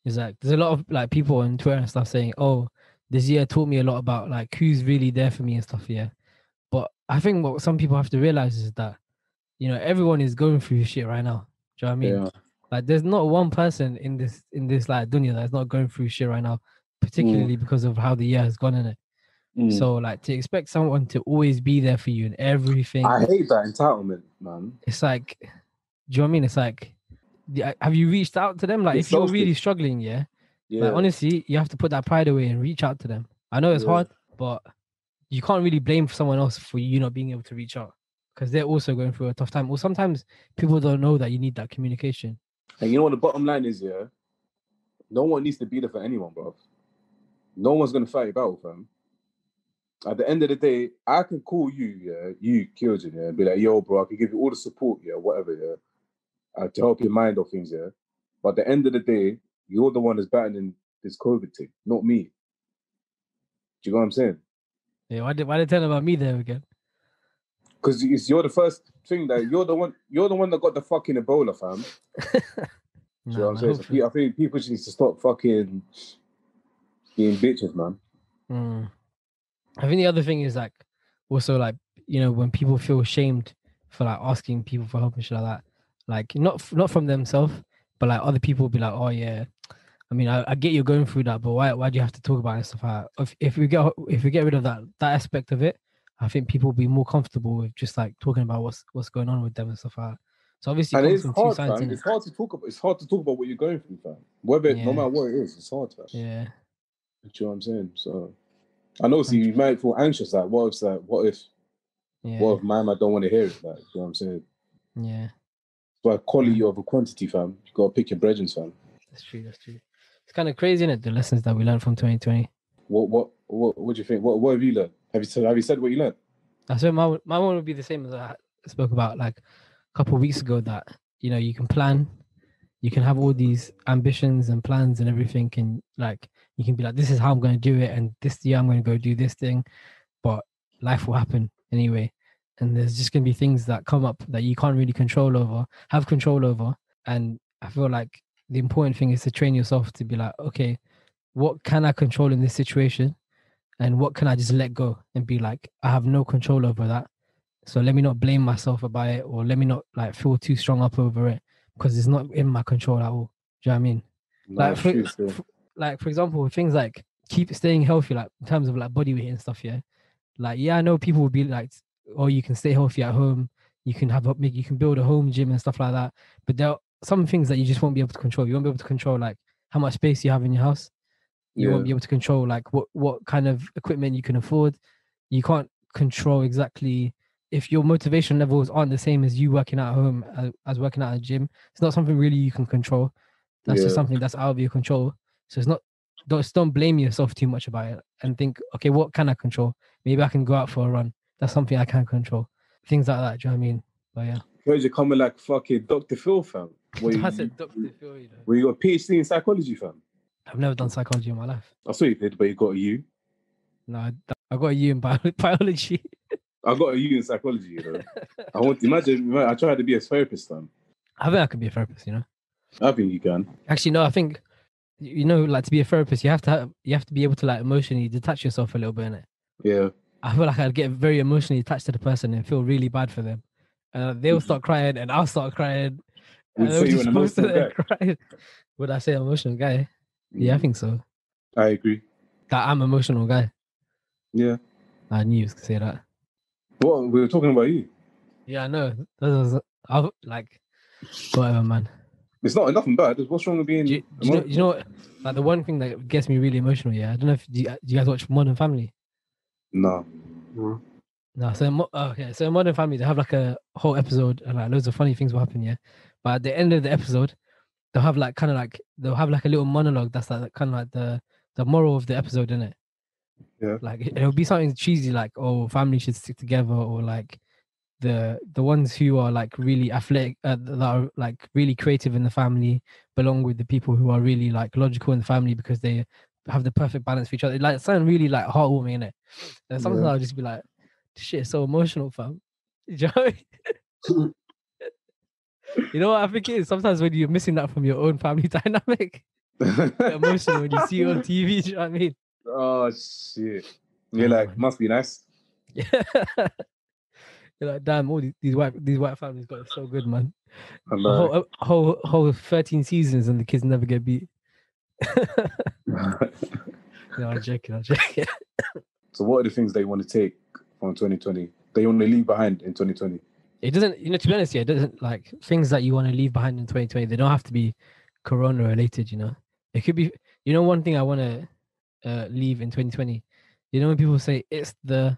is like there's a lot of like people on Twitter and stuff saying, "Oh, this year taught me a lot about like who's really there for me and stuff." Yeah, but I think what some people have to realize is that you know everyone is going through shit right now. Do you know what I mean? Yeah. Like, there's not one person in this in this like dunya that's not going through shit right now, particularly mm. because of how the year has gone in it. Mm. So like to expect someone to always be there for you and everything, I hate that entitlement, man. it's like, do you know what I mean? It's like, have you reached out to them? Like, It's if you're selfish. really struggling, yeah, Yeah. like honestly, you have to put that pride away and reach out to them. I know it's Yeah. hard, but you can't really blame someone else for you not being able to reach out because they're also going through a tough time. Or sometimes people don't know that you need that communication. And you know what the bottom line is, yeah? No one needs to be there for anyone, bro. No one's gonna fight your battle, fam. At the end of the day, I can call you, yeah, you, Kyojin, yeah, and be like, yo, bro, I can give you all the support, yeah, whatever, yeah, uh, to help your mind off things, yeah. But at the end of the day, you're the one that's battling this COVID thing, not me. Do you know what I'm saying? Yeah, why did why they tell about me there again? Because you're the first thing that you're the one, you're the one that got the fucking Ebola, fam. Do you know what I'm saying? So I think people just need to stop fucking being bitches, man. Mm. I think the other thing is like also like you know when people feel ashamed for like asking people for help and shit like that, like not not from themselves, but like other people be like, oh yeah, I mean I, I get you're going through that, but why why do you have to talk about it and stuff like that? If if we get if we get rid of that that aspect of it, I think people will be more comfortable with just like talking about what's what's going on with them and stuff like that. So obviously, And it's hard, fam. It's hard to talk about. It's hard to talk about what you're going through, fam. Whether, Yeah. no matter what it is, it's hard, fam. Yeah, Do you know what I'm saying? So, I know. See, you might feel anxious. Like, what if, like, what if, yeah, what if, man, I don't want to hear it. Like, you know what I'm saying? yeah. Like quality over quantity, fam. You gotta pick your brethren, fam. That's true. That's true. It's kind of crazy, is it? The lessons that we learned from 2020. What, what, what, what do you think? What, what have you learned? Have you said, have you said what you learned? I said my my one would be the same as I spoke about like a couple of weeks ago. That you know you can plan, you can have all these ambitions and plans and everything, and like you can be like, this is how I'm going to do it, and this year I'm going to go do this thing, but life will happen anyway, and there's just going to be things that come up that you can't really control over, have control over, and I feel like the important thing is to train yourself to be like, okay, what can I control in this situation? and what can I just let go and be like, I have no control over that. So let me not blame myself about it or let me not like feel too strong up over it because it's not in my control at all. Do you know what I mean? No, Like for, true like for example, things like keep staying healthy, like in terms of like body weight and stuff, yeah. Like, yeah, I know people will be like, oh, you can stay healthy at home, you can have a make you can build a home gym and stuff like that. But there are some things that you just won't be able to control. You won't be able to control like how much space you have in your house you won't be able to control like what what kind of equipment you can afford you can't control exactly if your motivation levels aren't the same as you working at home as, as working at a gym it's not something really you can control that's Yeah. just something that's out of your control so it's not don't don't blame yourself too much about it and think okay what can i control maybe i can go out for a run that's something i can control things like that do you know what i mean but yeah Heard you coming like fucking Dr. Phil, fam. Where you, Dr. Phil, you know. where you got a PhD in psychology, fam. i've never done psychology in my life I saw you did, but you got a U. no i, I got a u in bio- biology I got a U in psychology, you know. I want imagine I tried to be a therapist, fam. i think i could be a therapist you know I think you can. Actually, no. I think you know, like to be a therapist, you have to have, you have to be able to like emotionally detach yourself a little bit in it. Yeah. I feel like I'd get very emotionally attached to the person and feel really bad for them. Uh, they'll start crying and I'll start crying. Would and you they'll say you're just post it emotional cry. Would I say emotional guy? Yeah, I Mm, think so. I agree. That I'm emotional guy. Yeah. I knew you gonna say that. What we were talking about you. Yeah, I know. That was, I like whatever, man. It's not nothing bad. What's wrong with being? Do you, do you know? You know what? Like the one thing that gets me really emotional. Yeah, I don't know if do you, do you guys watch Modern Family. No. No. No, so in oh, okay, so in Modern Family they have like a whole episode and like loads of funny things will happen, yeah. But at the end of the episode, they'll have like kind of like they'll have like a little monologue that's like kind of like the the moral of the episode, in it. Yeah. Like it- it'll be something cheesy like oh family should stick together or like the the ones who are like really athletic, uh, that are like really creative in the family, belong with the people who are really like logical in the family because they have the perfect balance for each other. Like, it sounds really like heartwarming, innit? And sometimes Yeah. I'll just be like, shit so emotional, fam." You know what I mean? You know what I think it is? Sometimes when you're missing that from your own family dynamic, emotional when you see it on TV. Do you know what I mean? Oh shit. You're like, must be nice. Yeah. You're like, damn, all these, white these white families got it so good, man. I A know. whole, whole whole 13 seasons and the kids never get beat. No, I'm joking, I'm joking. so what are the things they want to take from 2020? They want to leave behind in 2020. It doesn't, you know, to be honest, yeah, it doesn't like things that you want to leave behind in 2020. They don't have to be corona related, you know. It could be, you know, one thing I want to uh, leave in 2020. You know, when people say it's the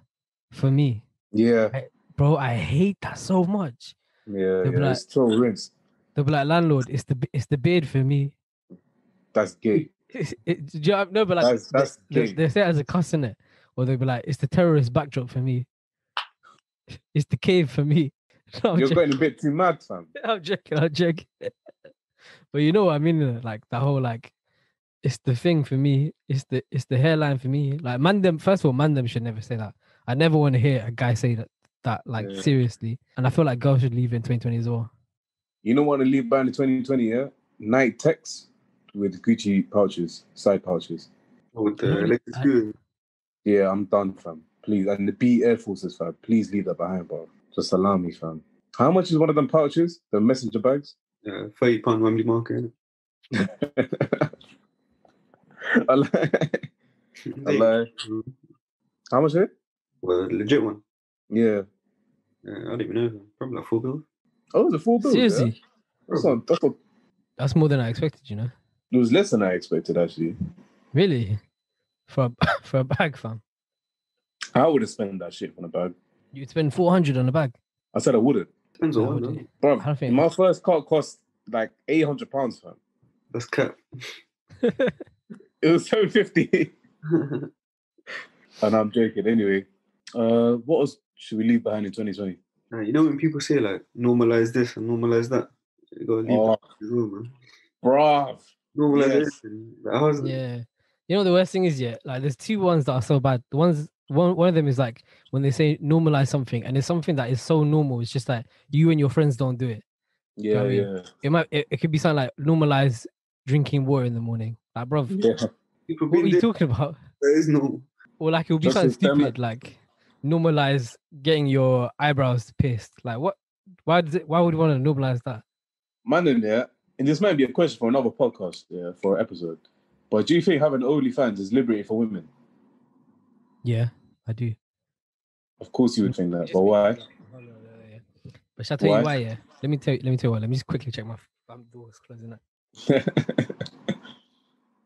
for me, Yeah, bro, I hate that so much. yeah, They'll be yeah. like- it's so rinse. They'll be like, landlord, it's the it's the beard for me. That's gay. It, it, do you know, no, but like That's- they- that's they, gay. they say it as a cuss in it, or they'll be like, it's the terrorist backdrop for me. It's the cave for me. No, You're joking. going a bit too mad, fam. I'm joking. I'm joking. but you know what I mean? Like the whole like, it's the thing for me. It's the it's the hairline for me. Like man, them first of all, man, them should never say that. I never want to hear a guy say that that like Yeah. seriously. And I feel like girls should leave in 2020 as well. You don't want to leave behind in 2020, yeah? Nike techs with Gucci pouches, side pouches. Oh, with the Really? electric I- Yeah, I'm done, fam. Please. And the B Air Forces, fam. Please leave that behind, bro. Just allow me, fam. How much is one of them pouches? The messenger bags? Yeah, thirty pound Wembley market. I lie. innit? I lie. Mm. How much is it? Well, legit one. Yeah. Yeah, I don't even know. Probably like four bills. Oh, it was a full bill. yeah? Seriously, That's not, that's not, that's more than I expected. You know, it was less than I expected, actually. really, for a, for a bag, fam. I would have spent that shit on a bag. You'd spend 400 on a bag. I said I wouldn't. Depends No, on what. would no? you? Bro, I don't think- my first car cost like 800 pounds, fam. That's cap. It was 750. and I'm joking. Anyway, uh, what else should we leave behind in 2020? Nah, you know when people say like normalize this and normalize that, you gotta leave Oh, that as well, man. bruv. Normalize yes. everything. Like. Yeah. You know the worst thing is yeah, like there's two ones that are so bad. The ones one one of them is like when they say normalize something and it's something that is so normal. It's just like you and your friends don't do it. Yeah, I mean? yeah. It might it, it could be something like normalize drinking water in the morning. Like bro, Yeah. What are being you talking about? there is no. Or like it would be Just something experiment. stupid like normalize getting your eyebrows pierced. Like what why does it why would you want to normalize that? Man in there, and this might be a question for another podcast, yeah, for an episode. But do you think having OnlyFans is liberating for women? Yeah, I do. Of course you would think that, but why? But shall I tell Why? you why? Yeah. Let me tell you. Let me tell you why. Let me just quickly check my um, doors closing. Up.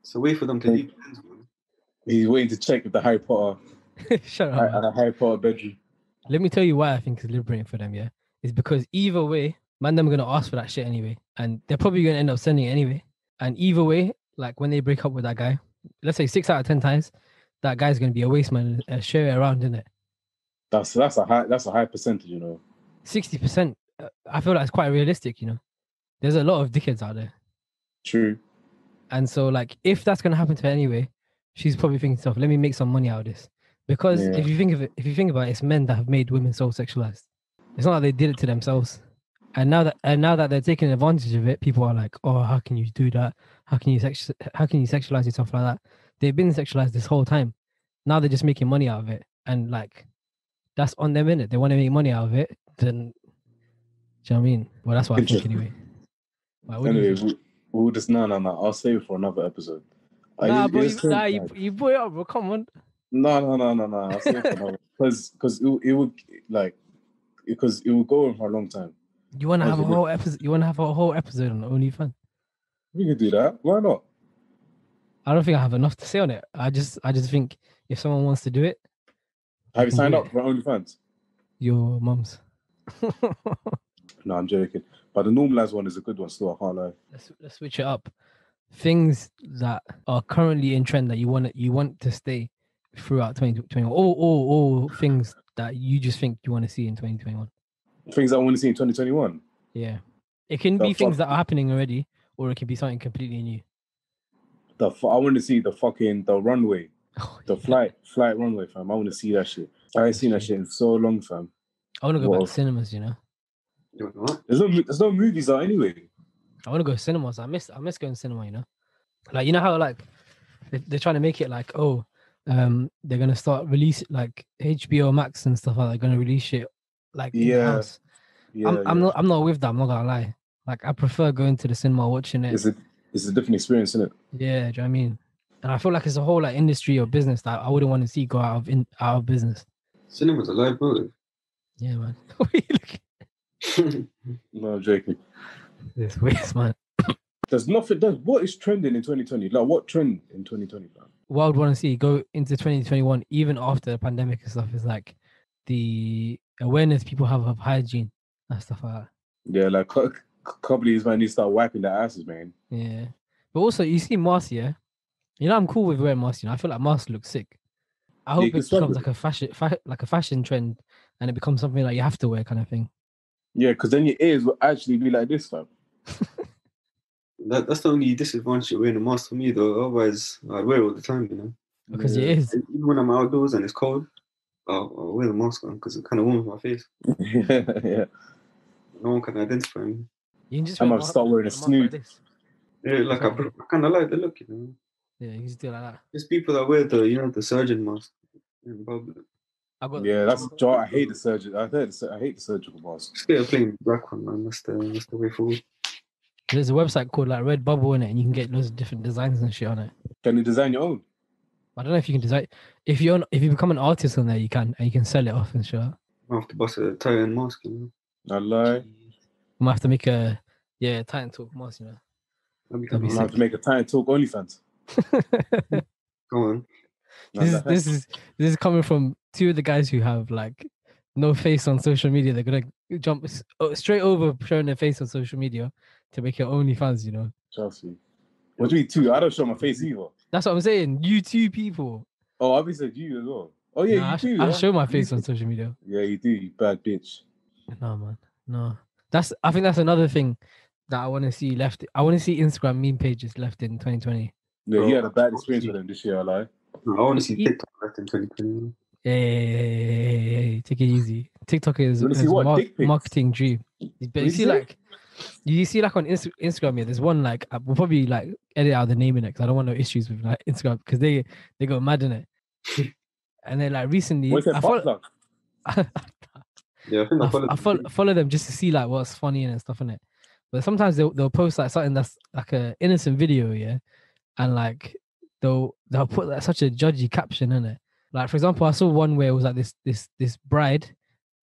It's a way for them to leave. friends, man. He's waiting to check if the Harry Potter Shut up. at man. a Harry Potter bedroom. Let me tell you why I think it's liberating for them. Yeah, it's because either way, man, them are gonna ask for that shit anyway, and they're probably gonna end up sending it anyway. And either way, like when they break up with that guy, let's say six out of ten times, that guy's gonna be a waste man and share it around, isn't it? That's that's a high that's a high percentage, you know. Sixty percent. uh, I feel like it's quite realistic. You know, there's a lot of dickheads out there. True. And so, like, if that's gonna happen to her anyway, she's probably thinking herself, "Let me make some money out of this." Because Yeah. if you think of it, if you think about it, it's men that have made women so sexualized. It's not like they did it to themselves. And now that and now that they're taking advantage of it, people are like, "Oh, how can you do that? How can you sex? How can you sexualize yourself like that?" They've been sexualized this whole time. Now they're just making money out of it, and like, that's on them in it. They want to make money out of it. Then, do you know what I mean? Well, that's what I think anyway. Like, what do you Anyway, we'll just no no no. I'll save it for another episode. Nah, just- bro, you, nah, you, you put it up, bro. Come on. No, no, no, no, no. I'll save it for another because because it, it would like because it would go on for a long time. You want to have a whole episode? You want to have a whole episode on OnlyFans? We could do that. Why not? I don't think I have enough to say on it. I just, I just think if someone wants to do it, Have you signed up for OnlyFans? your mums. No, I'm joking. But the normalized one is a good one still. I can't lie. let's let's switch it up. Things that are currently in trend that you want you want to stay throughout 2021, or or or things that you just think you want to see in 2021. Things I want to see in 2021. Yeah, it can The be things that are happening already, or it can be something completely new. The fu- I want to see the fucking the runway, Oh, the yeah. flight flight runway, fam. I want to see that shit. I ain't seen that shit in so long, fam. I want to go back Whoa. to cinemas. You know, what? There's no there's no movies out anyway. I want to go to cinemas. I miss I miss going to cinema. You know, like you know how like they, they're trying to make it like oh, um, they're gonna start release like HBO Max and stuff like that. Gonna release it like Yeah. Yeah, I'm, I'm yeah. not I'm not with that. I'm not gonna lie. Like I prefer going to the cinema watching it. It's a it's a different experience, isn't it? Yeah, do you know what I mean? And I feel like it's a whole like industry or business that I wouldn't want to see go out of in out of business. Cinema's a live motive. Yeah, man. What are you looking No, I'm joking. this waste, man. There's nothing. There's, what is trending in 2020? Like what trend in 2020, fam? What I would want to see go into 2021, even after the pandemic and stuff, is like the awareness people have of hygiene and stuff like that. Yeah, like co- co- companies man need to start wiping their asses, man. Yeah. But also, you see masks, yeah? You know, I'm cool with wearing masks. You know, I feel like masks look sick. I hope you it becomes like a fashion, fa- like a fashion trend, and it becomes something like you have to wear, kind of thing. Yeah, because then your ears will actually be like this, fam. That, that's the only disadvantage of wearing a mask for me, though. Otherwise, I'd wear it all the time, you know. Because yeah. it is. Even when I'm outdoors and it's cold, I'll, I'll wear the mask on because it kind of warms my face. yeah, yeah. No one can identify me. You can just I wear might mask- start wearing a mask like Yeah, like I, I kind of like the look, you know. Yeah, you can just do it like that. There's people that wear the, you know, the surgeon mask in public. I got Yeah, that's Joe. I hate the surgery. I hate the, I hate the surgical mask. Still playing a black one, man. That's the, that's the way forward. There's a website called like Redbubble in it, and you can get loads of different designs and shit on it. Can you design your own? I don't know if you can design. If you're if you become an artist on there, you can and you can sell it off and shit. I have to bust a tie and mask, you know. I lie. We might have to make a yeah Titan talk mask, you know. That'd be That'd be I'm gonna have to make a time talk OnlyFans. Go on. This is this is this is coming from two of the guys who have like no face on social media. They're gonna jump oh, straight over showing their face on social media to make your only fans. You know, Chelsea. What do you mean two? I don't show my face either. that's what I'm saying. You two people. Oh, obviously you as well. Oh yeah, Nah, I, you sh- do. I yeah? show my face on social media. Yeah, you do. You bad bitch. No man, no. That's I think that's another thing that I want to see left. I want to see Instagram meme pages left in 2020. Yeah, Bro, you had a bad experience with them this year. I lie. No, I want to see TikTok left in 2020. Hey, eh, hey, hey, hey, hey, take it easy. TikTok is, You wanna see is what? mar- marketing dream. But you see, like, you see, like on Inst- Instagram, yeah, there's one like I- we'll probably like edit out the name in it because I don't want no issues with like Instagram because they they go mad in it. and then like recently, What's I, follow, plug? Yeah, I I, I followed. I follow, follow them just to see like what's funny and stuff in it. But sometimes they'll they'll post like something that's like a innocent video, yeah, and like they'll they'll put like such a judgy caption in it. Like for example, I saw one where it was like this this this bride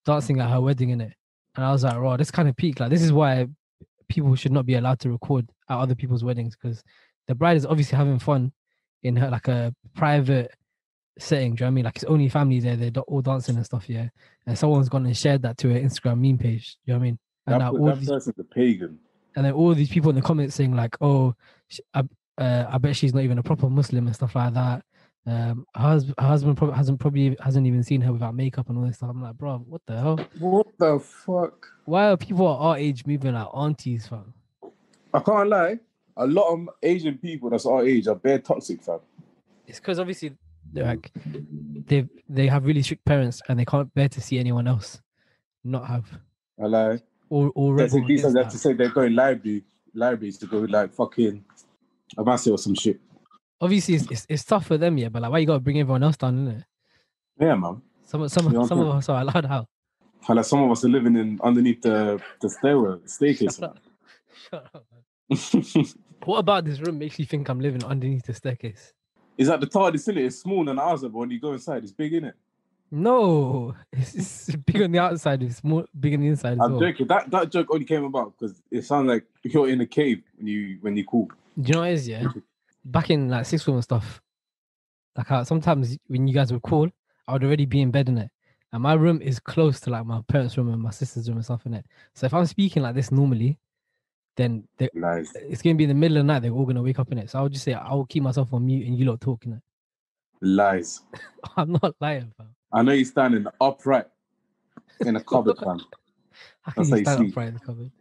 dancing at her wedding in it, and I was like, "Raw, this kind of peak. Like this is why people should not be allowed to record at other people's weddings because the bride is obviously having fun in her like a private setting. Do you know what I mean? Like it's only family there, they're all dancing and stuff, yeah. And someone's gone and shared that to her Instagram meme page. Do you know what I mean? And That, now all that these, person's a pagan. and then all these people in the comments saying like, "Oh, I, uh, I bet she's not even a proper Muslim and stuff like that." Um, her, hus- her husband probably hasn't probably hasn't even seen her without makeup and all this stuff. I'm like, bro, what the hell? What the fuck? Why are people at our age moving like aunties, fam? I can't lie. A lot of Asian people that's our age are bare toxic, fam. It's because obviously like they they have really strict parents and they can't bear to see anyone else not have I lie. or or it. These against they have to say they're going library, libraries to go like fucking a massive or some shit. Obviously, it's, it's it's tough for them, yeah. But like, why you gotta bring everyone else down, innit? Yeah, man. Some some Yeah, some of us are allowed out. Like some of us are living in underneath the the stairwell, staircase. Shut up. Shut up, man. What about this room makes you think I'm living underneath the staircase? Is that the TARDIS in it? It's small than ours, but when you go inside, it's big in it. No, it's, it's big on the outside. It's more big on the inside I'm well. joking. That that joke only came about because it sounds like you're in a cave when you when you call. Do you know what it is? Yeah, mm. back in like sixth form and stuff. Like how sometimes when you guys would call, I would already be in bed in it, and my room is close to like my parents' room and my sister's room and stuff in it. So if I'm speaking like this normally, then they, Nice. it's gonna be in the middle of the night. They're all gonna wake up in it. So I'll just say I'll keep myself on mute and you lot talking it. Lies. I'm not lying, fam. I know you're standing upright in a cupboard, fam. How can That's you stand upright in the cupboard?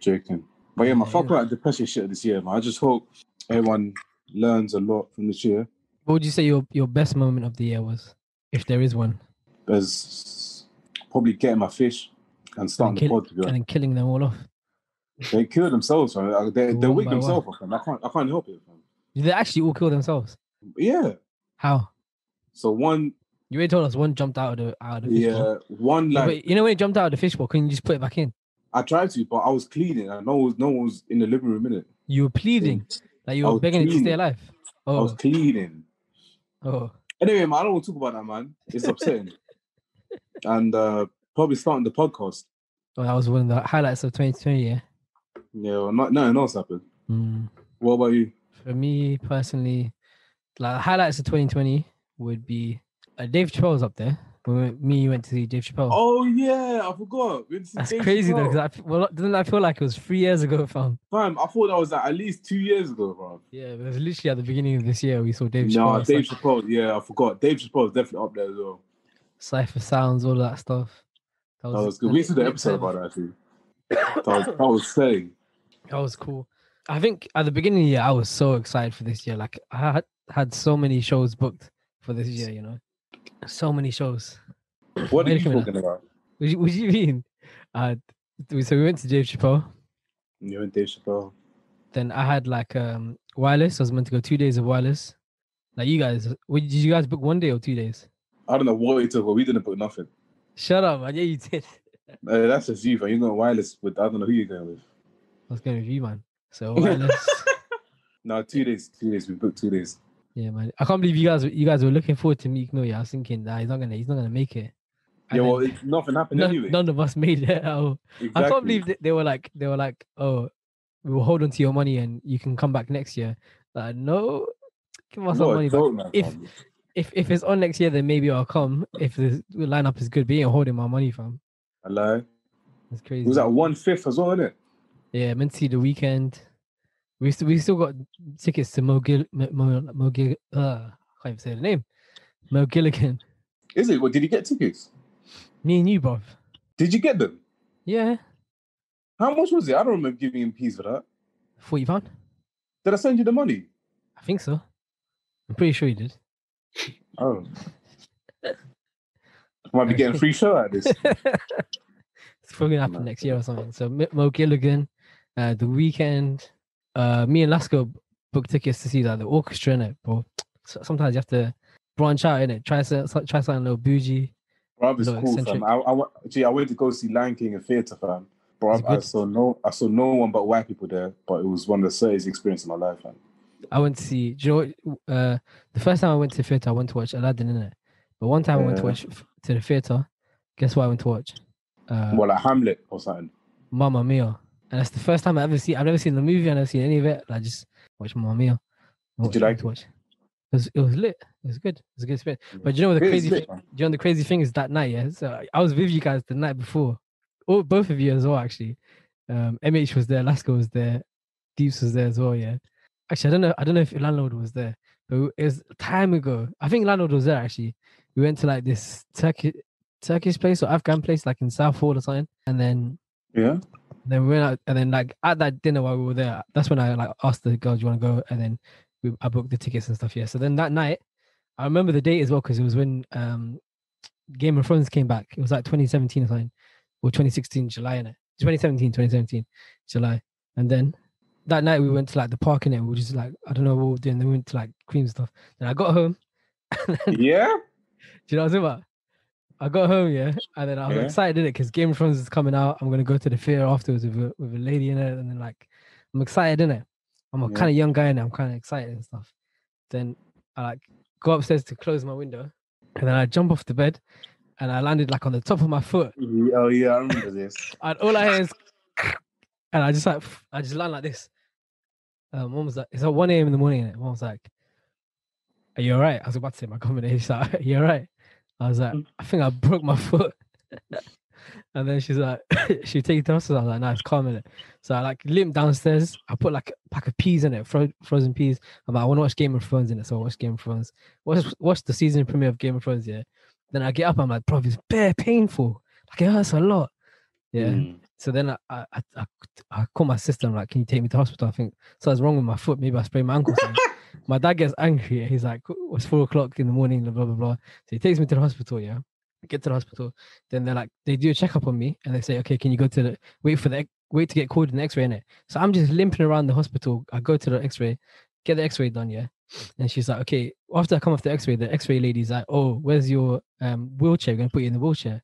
joking. But yeah, my Yeah, fuck out depression shit this year, man. I just hope everyone learns a lot from this year. What would you say your, your best moment of the year was, if there is one? There's probably getting my fish and starting the kill- pod to be And then killing them all off. They kill themselves, man. They, they wig themselves up, man. I can't I can't help it, man. Did they actually all kill themselves? Yeah. How? So one You already told us one jumped out of the out of the fishbowl. yeah, one like but you know when it jumped out of the fishbowl, can you just put it back in? I tried to, but I was pleading, and no one was no one was in the living room in it. You were pleading, like you were begging it to stay alive. I was pleading. oh, Anyway, man, I don't want to talk about that, man. It's upsetting. and uh probably starting the podcast. well, that was one of the highlights of 2020. Yeah. Yeah, well, not nothing else happened. Mm. What about you? For me personally, like highlights of 2020 would be uh, Dave Chappelle's up there. We- me, you went to see Dave Chappelle. Oh yeah, I forgot. We went That's Dave crazy though. Cause I, well, doesn't that feel like it was three years ago, fam? Fam, I thought that was like at least two years ago, bro. Yeah, it was literally at the beginning of this year we saw Dave No, Chappelle. Dave like Chappelle. Yeah, I forgot. Dave Chappelle is definitely up there as well. Cypher Sounds, all that stuff. That was good. We did an episode about that actually. That was, that was saying. That was cool. I think at the beginning of the year, I was so excited for this year. Like I had had so many shows booked for this year. You know, so many shows. What are you talking about? What do you, what do you mean? Uh, we- so we went to Dave Chappelle. You and Dave Chappelle. Then I had like um wireless. I was meant to go two days of wireless. Like you guys, what, did you guys book one day or two days? I don't know what it took, but we didn't book nothing. Shut up, man. Yeah, you did. Uh, that's just you, man. You're going wireless with I don't know who you're going with. I was going with you, man. So wireless. No, two days. Two days. We booked two days. Yeah, man. I can't believe you guys. You guys were looking forward to Meek Mill. Yeah, I was thinking that he's not gonna. He's not gonna make it. And yeah, well, it, nothing happened none, anyway. none of us made it. Oh, exactly. I can't believe that they were like. They were like, oh, we will hold on to your money and you can come back next year. Like, no, give us our What money back. man, If-. If if it's on next year, then maybe I'll come. If the lineup is good, but you ain't holding my money, fam. Hello. That's crazy. It was at one fifth as well, isn't it? Yeah, meant to see the Weeknd. We still we still got tickets to Mo Gil Mo, Mo, Gil, uh, I can't even say the name. Mo Gilligan. Is it? What did you get tickets? Me and you, bruv. Did you get them? Yeah, How much was it? I don't remember giving him peas for that. forty pound. Did I send you the money? I think so. I'm pretty sure you did. Oh. Might be getting free show out of this. it's probably gonna happen next year or something. So Mo Gilligan, uh, the Weeknd. Uh, me and Lasco booked tickets to see that the orchestra in it, bro. So sometimes you have to branch out in it. Try some, try something a little bougie. Bruv, it's cool, eccentric. fam. I, I, gee, I went to go see Lion King in theatre, fam. Bruv, it I saw no, I saw no one but white people there, but it was one of the saddest experiences of my life, fam. I went to see. Do you know what? Uh, the first time I went to theatre, I went to watch Aladdin in it. But one time I went to watch to the theatre. Guess what I went to watch? Uh, well, like Hamlet or something. Mamma Mia, and that's the first time I ever see. I've never seen the movie. I've never seen any of it. I just watched Mamma Mia. I Did you like to watch. It was, it was lit. It was good. It was a good experience. But you know what the crazy thing? Do you know the crazy thing is that night? Yeah, so I was with you guys the night before. Oh, both of you as well, actually. Um, MH was there, Lasco was there, Deeps was there as well. Yeah. Actually, I don't know. I don't know if landlord was there, but it was time ago. I think landlord was there actually. We went to like this Turkish Turkish place or Afghan place, like in Southall or something, and then Yeah. Then we went out, and then like at that dinner while we were there, that's when I like asked the girl, "Do you want to go?" And then we, I booked the tickets and stuff. Yeah. So then that night, I remember the date as well because it was when um Game of Thrones came back. It was like 2017 or something, or 2016 July in it. 2017, 2017 July, and then that night we went to like the park in it. We were just like I don't know what we were doing. Then we went to like cream stuff. Then I got home. Yeah. Do you know what I'm saying? I got home, yeah, and then I was Yeah. excited in it because Game of Thrones is coming out. I'm gonna go to the theater afterwards with a, with a lady in it, and then like I'm excited in it. I'm a Yeah. kind of young guy now. I'm kind of excited and stuff. Then I like go upstairs to close my window, and then I jump off the bed, and I landed like on the top of my foot, Oh yeah, I remember this. and all I hear is, and I just like I just land like this. Um, mom was like, it's at 1 a.m. in the morning, and mom was like, "Are you alright?" I was about to say my. She's like, "Are you alright?" I was like, "I think I broke my foot." and then she's like, "She take it to hospital." I was like, "No, it's calm in it." So I like limped downstairs. I put like a pack of peas in it, fro- frozen peas. I'm like, I want to watch Game of Thrones in it, so I watched Game of Thrones. Watch, watch the season premiere of Game of Thrones. Yeah. Then I get up. I'm like, bro, it's bare painful. Like it hurts a lot. Yeah. Mm. So then I, I, I, I, I call my sister. I'm like, "Can you take me to hospital?" I think something's wrong with my foot. Maybe I sprained my ankle. my dad gets angry. He's like, "It's four o'clock in the morning." Blah blah blah. So he takes me to the hospital. Yeah. I get to the hospital. Then they're like, they do a checkup on me, and they say, "Okay, can you go to the wait for the wait to get called in the X-ray in it?" So I'm just limping around the hospital. I go to the X-ray, get the X-ray done. Yeah. And she's like, "Okay." After I come off the X-ray, the X-ray lady's like, "Oh, where's your um wheelchair? We're gonna put you in the wheelchair."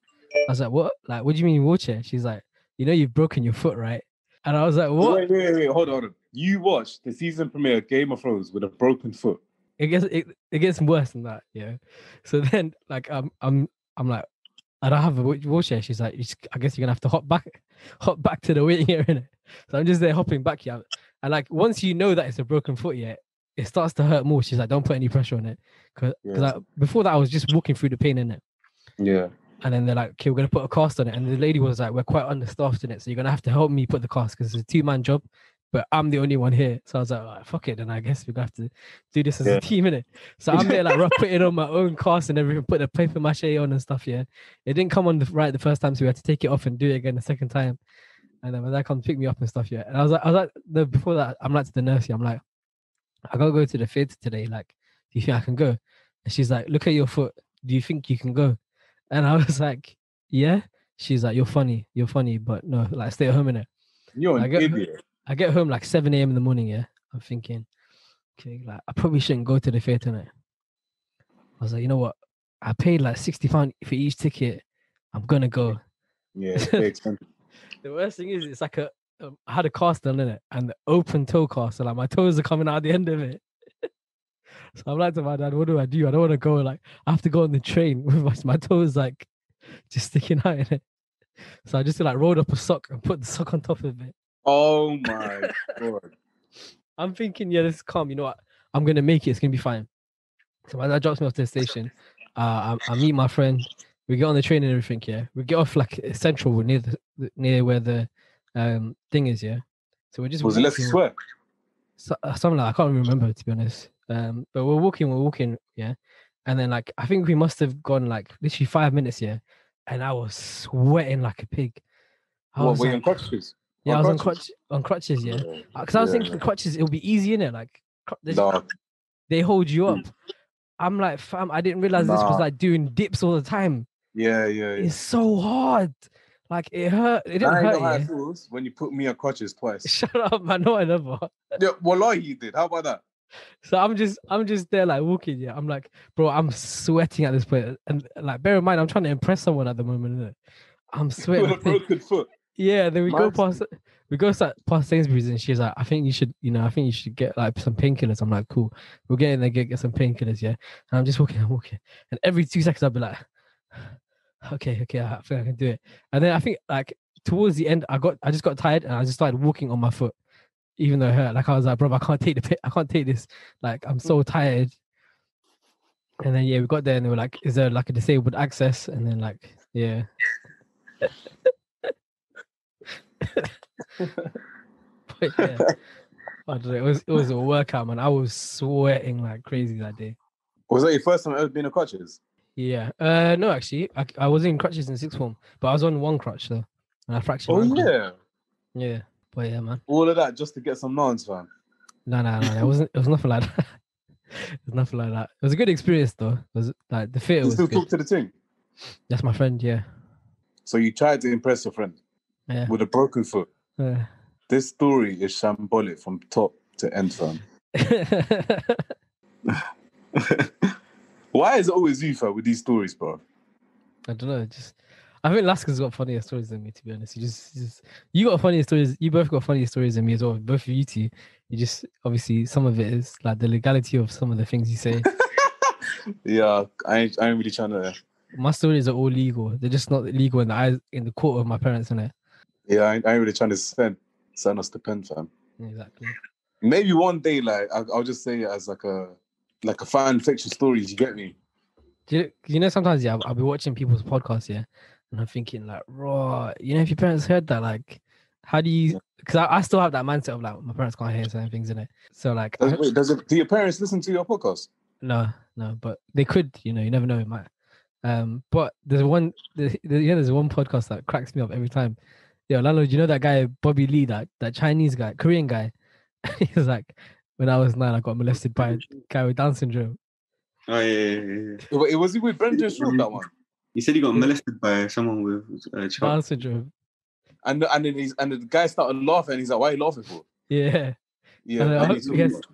I was like, "What? Like, what do you mean wheelchair?" She's like, "You know, you've broken your foot, right?" And I was like, "What?" Wait, wait, wait, hold on. You watched the season premiere of Game of Thrones with a broken foot. it gets it, it gets worse than that yeah. So then like i'm i'm i'm like i don't have a wheelchair she's like i guess you're gonna have to hop back hop back to the waiting area innit? so i'm just there hopping back yeah. And like once you know that it's a broken foot yeah it starts to hurt more. She's like don't put any pressure on it. Because Yeah. before that i was just walking through the pain in it Yeah. and then they're like okay we're gonna put a cast on it. And the lady was like we're quite understaffed in it so you're gonna have to help me put the cast because it's a two-man job but I'm the only one here. So I was like, "Alright, fuck it. Then I guess we're gonna have to do this as Yeah. a team, innit? So I'm there like putting on my own cast and everything, put the paper mache on and stuff. Yeah. It didn't come on the right the first time, so we had to take it off and do it again the second time. And then when that come pick me up and stuff, yeah. And I was like, I was like, the before that, I'm like to the nurse, yeah, I'm like, I gotta go to the theatre today. Like, do you think I can go? And she's like, look at your foot. Do you think you can go? And I was like, yeah. She's like, you're funny, you're funny, but no, like stay at home in it. You're an idiot. I get home like 7 a.m. in the morning, yeah. I'm thinking, okay, like I probably shouldn't go to the theatre tonight. I was like, you know what? I paid like 60 pounds for each ticket. I'm gonna go. Yeah, it's expensive. The worst thing is it's like a um, I had a cast done in it and the open toe cast, so like my toes are coming out at the end of it. so I'm like to my dad, what do I do? I don't want to go like I have to go on the train with my, my toes like just sticking out in it. So I just like rolled up a sock and put the sock on top of it. Oh my god. I'm thinking, yeah, this is calm. You know what? I'm gonna make it. It's gonna be fine. So my dad drops me off to the station. Uh, I, I meet my friend. We get on the train and everything. Yeah, we get off like central near the near where the um thing is. Yeah. So we're just Was walking- sweat? so, uh, something like I can't remember to be honest. Um, but we're walking, we're walking, yeah. And then like I think we must have gone like literally five minutes, yeah. And I was sweating like a pig. I What were you in like- yeah, I on was on crutches? crutch on crutches, yeah. Because I was thinking Yeah. the crutches, it'll be easy in it, like they- Nah, they hold you up. Mm. I'm like, fam, I didn't realize this was like doing dips all the time. yeah, yeah, yeah. It's so hard. Like it hurt. It didn't hurt. know how Yeah. feels when you put me on crutches twice. Shut up, man. No, I never. Yeah, Wallahi, you did. How about that? So I'm just, I'm just there like walking. Yeah, I'm like, bro, I'm sweating at this point, and like, bear in mind, I'm trying to impress someone at the moment. I'm sweating. With a like a pig. broken foot. Yeah, then we go past, we go past Sainsbury's, and she's like, I think you should, you know, I think you should get like some painkillers. I'm like, cool. We'll get in there, get, get some painkillers. Yeah, and I'm just walking, I'm walking, and every two seconds I'll be like, okay, okay, I think I can do it. And then I think like towards the end, I got, I just got tired, and I just started walking on my foot, even though it hurt. Like I was like, bro, I can't take the, I can't take this. Like I'm so tired. And then yeah, we got there, and they were like, "Is there like a disabled access?" And then like, yeah. But yeah, I don't know. It was it was a workout, man. I was sweating like crazy that day. Was that your first time ever being on crutches? Yeah. Uh, no, actually, I, I was in crutches in sixth form, but I was on one crutch though, and I fractured. Oh yeah. Yeah. But yeah, man. All of that just to get some nons, fam. No, no, no. It wasn't. It was nothing like that. it was nothing like that. It was a good experience though. It was like the theater You was still good. talk to the team. That's my friend. Yeah. So you tried to impress your friend Yeah. with a broken foot. Uh, This story is shambolic from top to end, fam. Why is it always you, fam, with these stories, bro? I don't know. Just I think Lasco's got funnier stories than me. To be honest, you just, just you got funnier stories. You both got funnier stories than me as well. Both of you two. You just obviously some of it is like the legality of some of the things you say. Yeah, I ain't, I ain't really trying to. my stories are all legal. They're just not legal in the eyes in the court of my parents, innit? Yeah, I ain't, I really trying to send send us the pen, fam. Exactly. Maybe one day, like I, I'll just say it as like a like a fan fiction story. You get me? Do you, you know sometimes yeah, I'll, I'll be watching people's podcasts, yeah, and I'm thinking like, raw. You know, if your parents heard that, like, how do you? Because I, I still have that mindset of like my parents can't hear certain things in it. So like, I, Does, wait, does it, do your parents listen to your podcast? No, no, but they could, you know, you never know. It might. Um, but there's one, the, the, yeah, there's one podcast that cracks me up every time. Yo, Lalo, do you know that guy Bobby Lee, that that Chinese guy, Korean guy? He's like, when I was nine, I got molested by a guy with Down syndrome. Oh yeah, yeah, yeah, yeah. It was it with Brendan Schaub that one, He said he got molested by someone with uh, child. Down syndrome. and and then he's and the guy started laughing. and He's like, "Why are you laughing for?" Yeah. Yeah, And, and he's talking yes. about-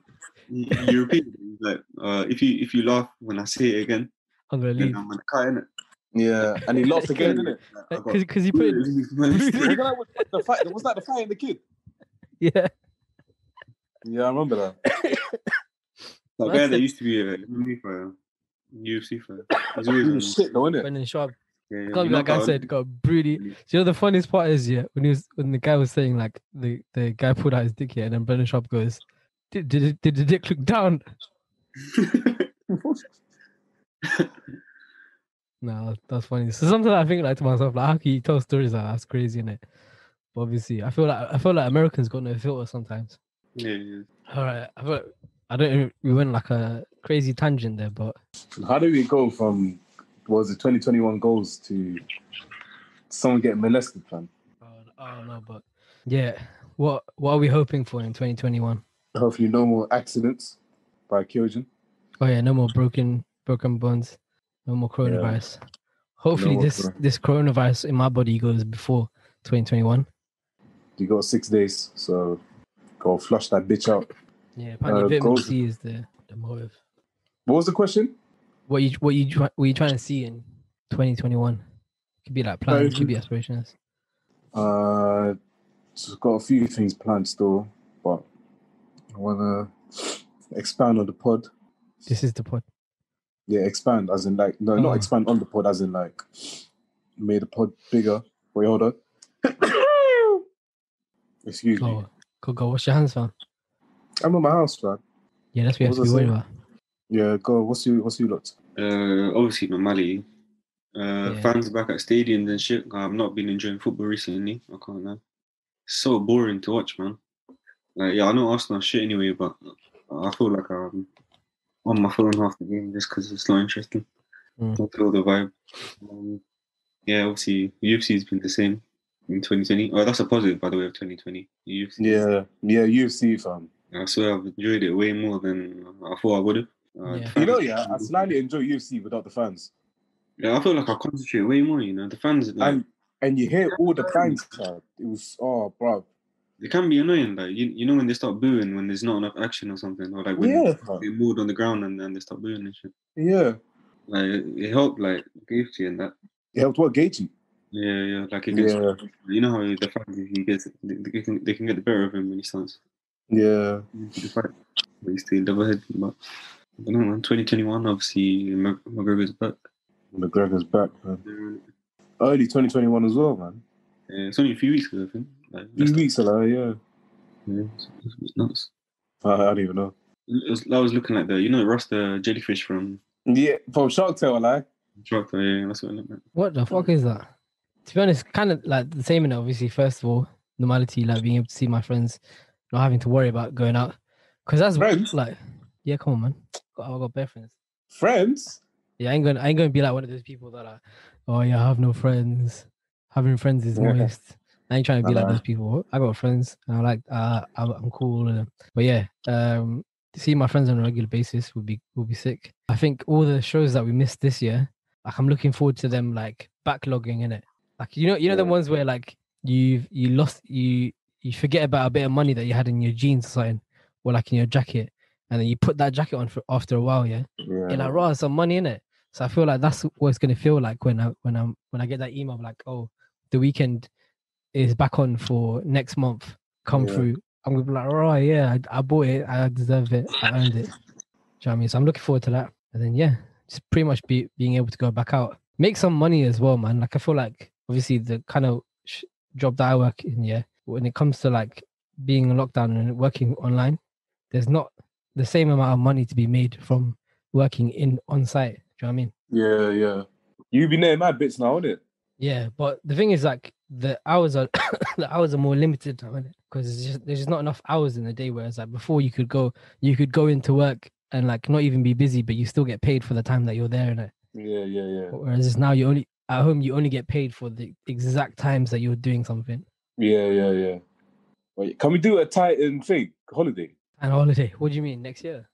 He, he repeated it. He's like, uh, if you if you laugh when I say it again, I'm gonna leave. I'm gonna cut in it. Yeah, and he lost again, didn't it? Because because he put in, Was that the fight? Was that the Fighter and the Kid? yeah. Yeah, I remember that. That guy that used to be a MMA fighter, UFC fighter. He's He always was shit, though, isn't it? Brendan Schaub. yeah, yeah, Can't he like I said, um, got broody. Do you know the funniest part is yeah when he was when the guy was saying like the the guy pulled out his dick here and then Brendan Schaub goes, did did, did the dick look down? No, that's funny. So sometimes I think like to myself, like how can you tell stories like that? That's crazy, innit? But obviously, I feel like I feel like Americans got no filter sometimes. yeah, yeah. All right, I feel like, I don't. We went like a crazy tangent there, but How do we go from what was it 2021 goals to someone getting molested, fam? oh, I don't know. But yeah, what what are we hoping for in 2021? Hopefully, no more accidents by Kyojin. Oh yeah, no more broken broken bones, no more coronavirus. Hopefully, more this corona. this coronavirus in my body goes before 2021. You got six days, so go flush that bitch out. Yeah, apparently Uh, vitamin C is the the motive. What was the question? What you what you what you trying to see in 2021? Could be like plans, could be aspirations. Uh, just got a few things planned still, but I wanna expand on the pod. This is the pod. Yeah, expand as in like no, Oh. not expand on the pod, as in like made the pod bigger. Wait, hold on. Excuse me. Go, go, go. Wash your hands, fam. I'm in my house, man. Yeah, that's what you have to be worried about. Yeah, go. What's you? What's you lot? Uh, obviously normality. Uh, Yeah. Fans back at stadiums and shit. I've not been enjoying football recently. I can't lie. So boring to watch, man. Like, yeah, I know Arsenal shit anyway, but I feel like I'm on my phone half the game just because it's not interesting. Mm. Don't feel the vibe. Um, yeah, obviously UFC's been the same in 2020. Oh, that's a positive, by the way, of 2020. UFC. Yeah, yeah, UFC fam. I swear I've enjoyed it way more than I thought I would have. Uh, Yeah. You know, yeah, I slightly enjoy UFC without the fans, Yeah, I feel like I concentrate way more. You know, the fans like, and and you hear all the bangs. fam. It was oh, bro. It can be annoying. Like you, you know, when they start booing when there's not enough action or something, or like when Yeah, fam. they're moved on the ground and then they start booing and shit. yeah. Like it, it helped, like Gaethje and that. It helped what Gaethje. Yeah, yeah. Like it gets, Yeah, you know how the fact he gets, they, they can they can get the better of him when he starts yeah. into the fight. But he's still double head. But I don't know, man. 2021, obviously Mc- McGregor's back. McGregor's back, man. Early 2021 as well, man. Yeah, it's only a few weeks ago, I think. Like, Few that's- weeks ago, yeah. yeah, it's, it's nuts. I, I don't even know. It was, I was looking at the, you know, Ross the jellyfish from Yeah, from Shark Tale, like. Shark Tank. Yeah, that's what it looked like. What the fuck is that? To be honest, kind of like the same in it, obviously. First of all, normality, like being able to see my friends, not having to worry about going out, because that's Friends? like, yeah, come on, man. Got, I got bare friends. Friends? Yeah, I ain't going. I ain't going to be like one of those people that are, oh yeah, I have no friends. Having friends is Yeah. moist. I ain't trying to be like those people. I got friends, and I like. Uh, I'm, I'm cool. But yeah, um, to see my friends on a regular basis would be would be sick. I think all the shows that we missed this year, like I'm looking forward to them like backlogging in it. Like you know, you know the ones where like you've you lost you you forget about a bit of money that you had in your jeans or something, or like in your jacket, and then you put that jacket on for after a while, yeah Yeah. you're like, raw, some money in it. So I feel like that's what it's gonna feel like when I when I'm when I get that email like, oh, the Weeknd is back on for next month. Come Yeah. through. I'm gonna be like, oh yeah, I, I bought it. I deserve it. I earned it. Do you know what I mean? So I'm looking forward to that. And then yeah, just pretty much be being able to go back out, make some money as well, man. Like I feel like obviously the kind of sh- job that I work in, yeah, when it comes to like being in lockdown and working online, there's not the same amount of money to be made from working in on site. Do you know what I mean? Yeah, yeah. You be naming my bits now, innit? Yeah, but the thing is, like, the hours are the hours are more limited now, Because there's just not enough hours in the day. Whereas like before, you could go you could go into work and like not even be busy, but you still get paid for the time that you're there. Innit? Yeah, yeah, yeah. Whereas it's now you only at home you only get paid for the exact times that you're doing something. Yeah, yeah, yeah. Wait, can we do a Titan thing holiday? And holiday. What do you mean next year?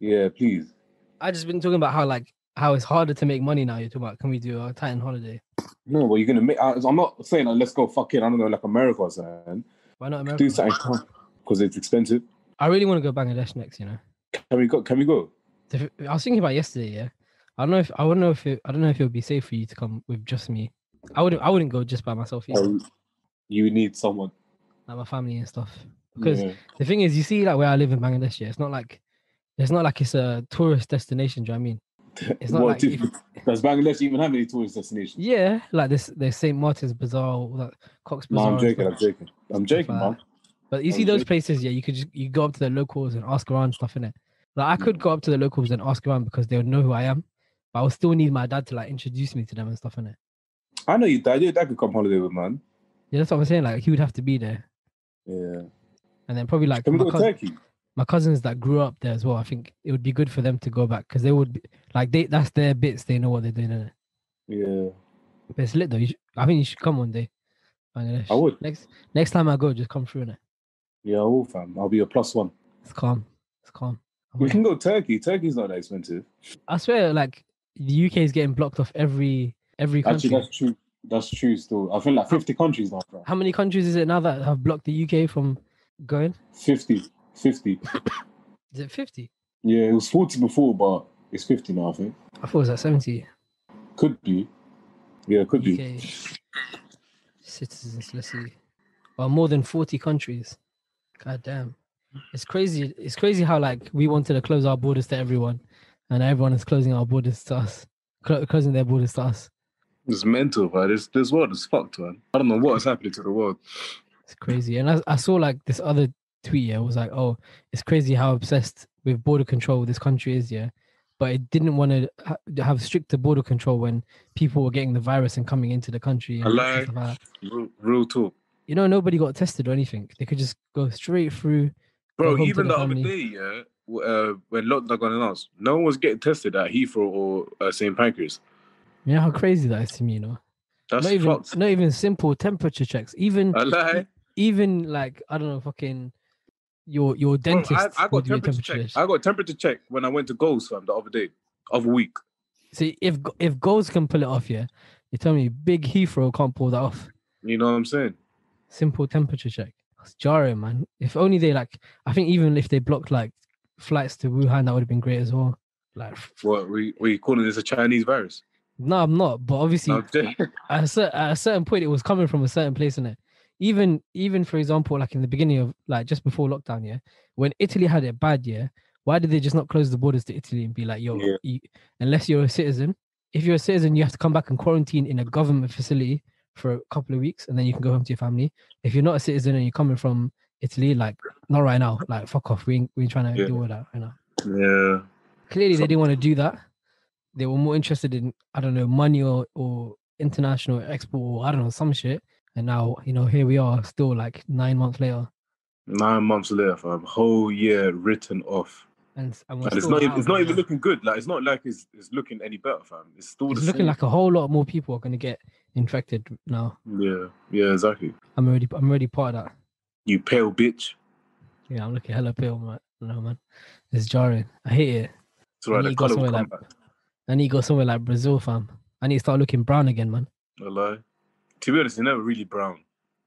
Yeah, please. I just been talking about how like how it's harder to make money now. You're talking about can we do a Titan holiday? No, but you're gonna make. I'm not saying like let's go fucking. I don't know, like America or something. Why not Do something because it's expensive. I really want to go Bangladesh next. You know, Can we go? Can we go? I was thinking about yesterday. Yeah, I don't know if I don't know if it, I don't know if it would be safe for you to come with just me. I wouldn't. I wouldn't go just by myself either, Or you need someone. like my family and stuff. Because Yeah. the thing is, you see, like where I live in Bangladesh, yeah, it's not like it's not like it's a tourist destination. Do you know what I mean? It's not like if- does Bangladesh even have any tourist destinations? Yeah, like this, there's Saint Martin's Bazaar, that Cox No, I'm joking. I'm joking. I'm joking, like man. But you I'm see those joking. places, yeah, you could just you go up to the locals and ask around stuff in it. Like I Mm. could go up to the locals and ask around because they would know who I am, but I would still need my dad to like introduce me to them and stuff in it. I know you dad. Your dad could come holiday with man. Yeah, that's what I'm saying. Like he would have to be there, Yeah. and then probably like Can we go to cousin, Turkey? My cousins that grew up there as well. I think it would be good for them to go back because they would be like they that's their bits. They know what they're doing. Yeah. But it's lit though. You should, I think you should come one day. Bangladesh. I would. Next next time I go, just come through in it. Yeah, I will, fam. I'll be a plus one. It's calm. It's calm. I We can go Turkey. Turkey's not that expensive. I swear, like the UK is getting blocked off every every country. Actually, that's true. That's true. Still, I think like 50 countries now. Bro. How many countries is it now that have blocked the UK from going? 50. 50. Is it fifty? Yeah, it was 40 before, but it's 50 now. I think I thought it was at seventy. could be. Yeah, could be. Citizens. Let's see. Well, more than forty countries. God damn, it's crazy. It's crazy how like we wanted to close our borders to everyone, and everyone is closing our borders to us, clo- closing their borders to us. It's mental, bro. This this world is fucked, man. I don't know what is happening to the world. It's crazy. And I, I saw like this other tweet, yeah, it was like, oh, it's crazy how obsessed with border control this country is, yeah. But it didn't want to ha- have stricter border control when people were getting the virus and coming into the country. Hello? like. Real, real talk, You know, nobody got tested or anything. They could just go straight through. bro. Even the the other day, yeah, uh, when lockdown got announced, no one was getting tested at Heathrow or uh, St Pancras. Yeah, how crazy that is to me, you know? That's not even fucked. not even simple temperature checks. Even even like I don't know, fucking your your Bro, dentist I, I got temperature temperature check. I got temperature check when I went to Goals fam the other day, other week. See, if if goals can pull it off, yeah, you tell me Big Heathrow can't pull that off. You know what I'm saying? Simple temperature check. It's jarring, man. If only they like, I think even if they blocked like flights to Wuhan, that would have been great as well. Like, What we we calling this a Chinese virus? no, I'm not. But obviously, No, at a, at a certain point, it was coming from a certain place in it. Even even for example, like in the beginning of like just before lockdown, yeah, when Italy had it bad, yeah, why did they just not close the borders to Italy and be like, yo, Yeah. you, unless you're a citizen, if you're a citizen, you have to come back and quarantine in a government facility for a couple of weeks, and then you can go home to your family. If you're not a citizen and you're coming from Italy, like not right now, like fuck off, we ain't, we ain't trying to Yeah. deal with that right now. yeah. Clearly, they didn't want to do that. They were more interested in I don't know money or or international export or I don't know some shit. And now you know here we are, still like nine months later, Nine months later, fam, whole year written off. and, and And it's not even, it's not even looking good. Like it's not like it's it's looking any better, fam. It's still It's looking same. like a whole lot more people are gonna get infected now. yeah, yeah, exactly. I'm already I'm already part of that. You pale bitch. Yeah, I'm looking hella pale, man. No man, it's jarring. I hate it. That's right. need to go somewhere like- I need to go somewhere like Brazil, fam. I need to start looking brown again, man. I lie. To be honest, you're never really brown.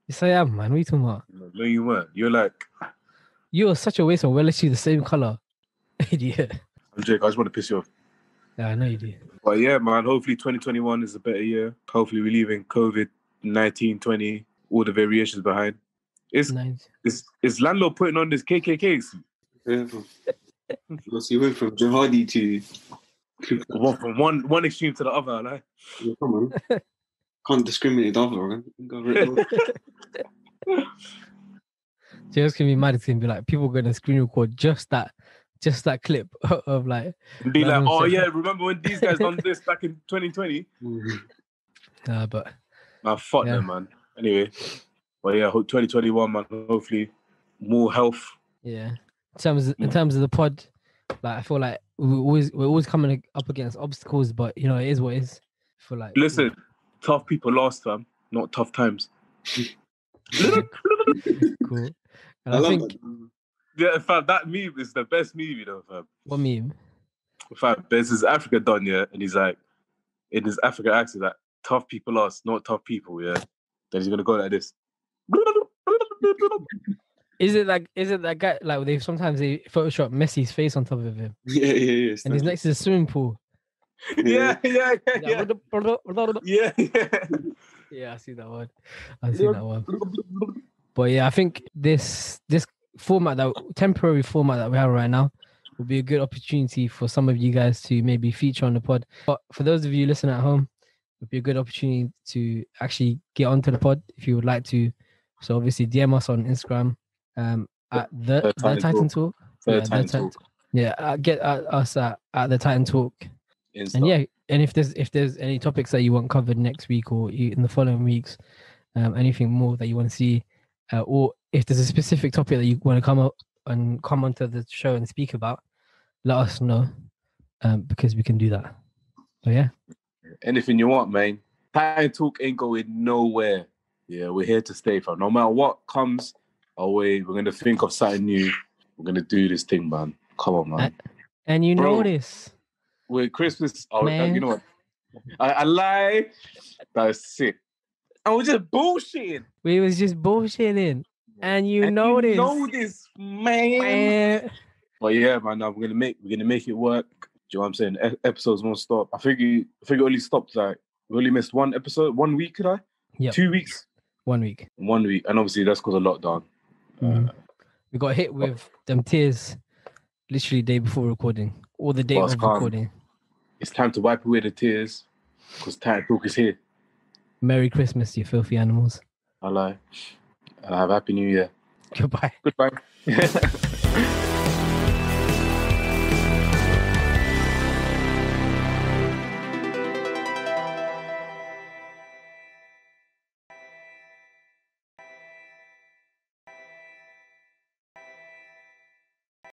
Yes, I am, man. What are you talking about? No, you weren't. You're like, You are such a waste of. We're literally the same color, idiot. I'm Jake. I just want to piss you off. Yeah, I know you do. But yeah, man. Hopefully, 2021 is a better year. Hopefully, we're leaving COVID 19, 20, all the variations behind. Is Nice. is is landlord putting on this KKK? suit? Yeah. Because he went from jihadi to. One from one one extreme to the other. Like. Yeah, come on. Can't discriminate the other, man. You got rid Just gonna be mad. It's gonna be like people gonna screen record just that, just that clip of like, And be like, oh said- yeah, remember when these guys done this back in 2020? uh, but Nah, fuck Yeah. them, man. Anyway, but yeah, hope 2021, man. Hopefully, more health. yeah. In terms in Mm. terms of the pod, like I feel like we always we're always coming up against obstacles, but you know it is what it is. I feel like Listen, tough people last time, not tough times. cool. And I, I, love think that. Yeah, fam, that meme is the best meme, you know, fam. what meme? Fam, there's this Africa done, yeah, and he's like, in his Africa accent, like, tough people us, not tough people, yeah. Then he's gonna go like this. Is it like is it that guy like they sometimes they Photoshop Messi's face on top of him Yeah, yeah, yeah. and he's next to the swimming pool? Yeah, yeah, yeah, yeah. Yeah, Yeah, yeah. yeah, I see that one. I see that one. But yeah, I think this this format that temporary format that we have right now will be a good opportunity for some of you guys to maybe feature on the pod. But for those of you listening at home, it would be a good opportunity to actually get onto the pod if you would like to. So obviously DM us on Instagram um at the, The the Titan Titan Talk. Talk. Third Yeah, the time Titan- talk. Yeah, uh, get at us at, at the Titan Talk. Insta. And yeah, and if there's if there's any topics that you want covered next week or you- in the following weeks, um, anything more that you want to see, uh, or if there's a specific topic that you want to come up and come onto the show and speak about, let us know, um, because we can do that. so yeah, anything you want, man. Titan Talk ain't going nowhere. Yeah, we're here to stay, fam. No matter what comes our way, we're gonna think of something new. We're gonna do this thing, man. Come on, man. and you Bro. know this. With Christmas, oh, uh, Man. you know what? I, I lie. That's sick. I was just bullshitting. We was just bullshitting, and you And know this. know this, man. Man. But yeah, man, now we're gonna make we're gonna make it work. Do you know what I'm saying? E- episodes won't stop. I think you I think it only stopped like we only missed one episode, one week, could I? Yep. Two weeks. One week. One week. And obviously that's because of lockdown. Mhm. we got hit with them tears literally day before recording, or the day of calm. recording. It's time to wipe away the tears. Because Titan Talk is here. Merry Christmas, you filthy animals. Hello. And have a happy new year. Goodbye. Goodbye.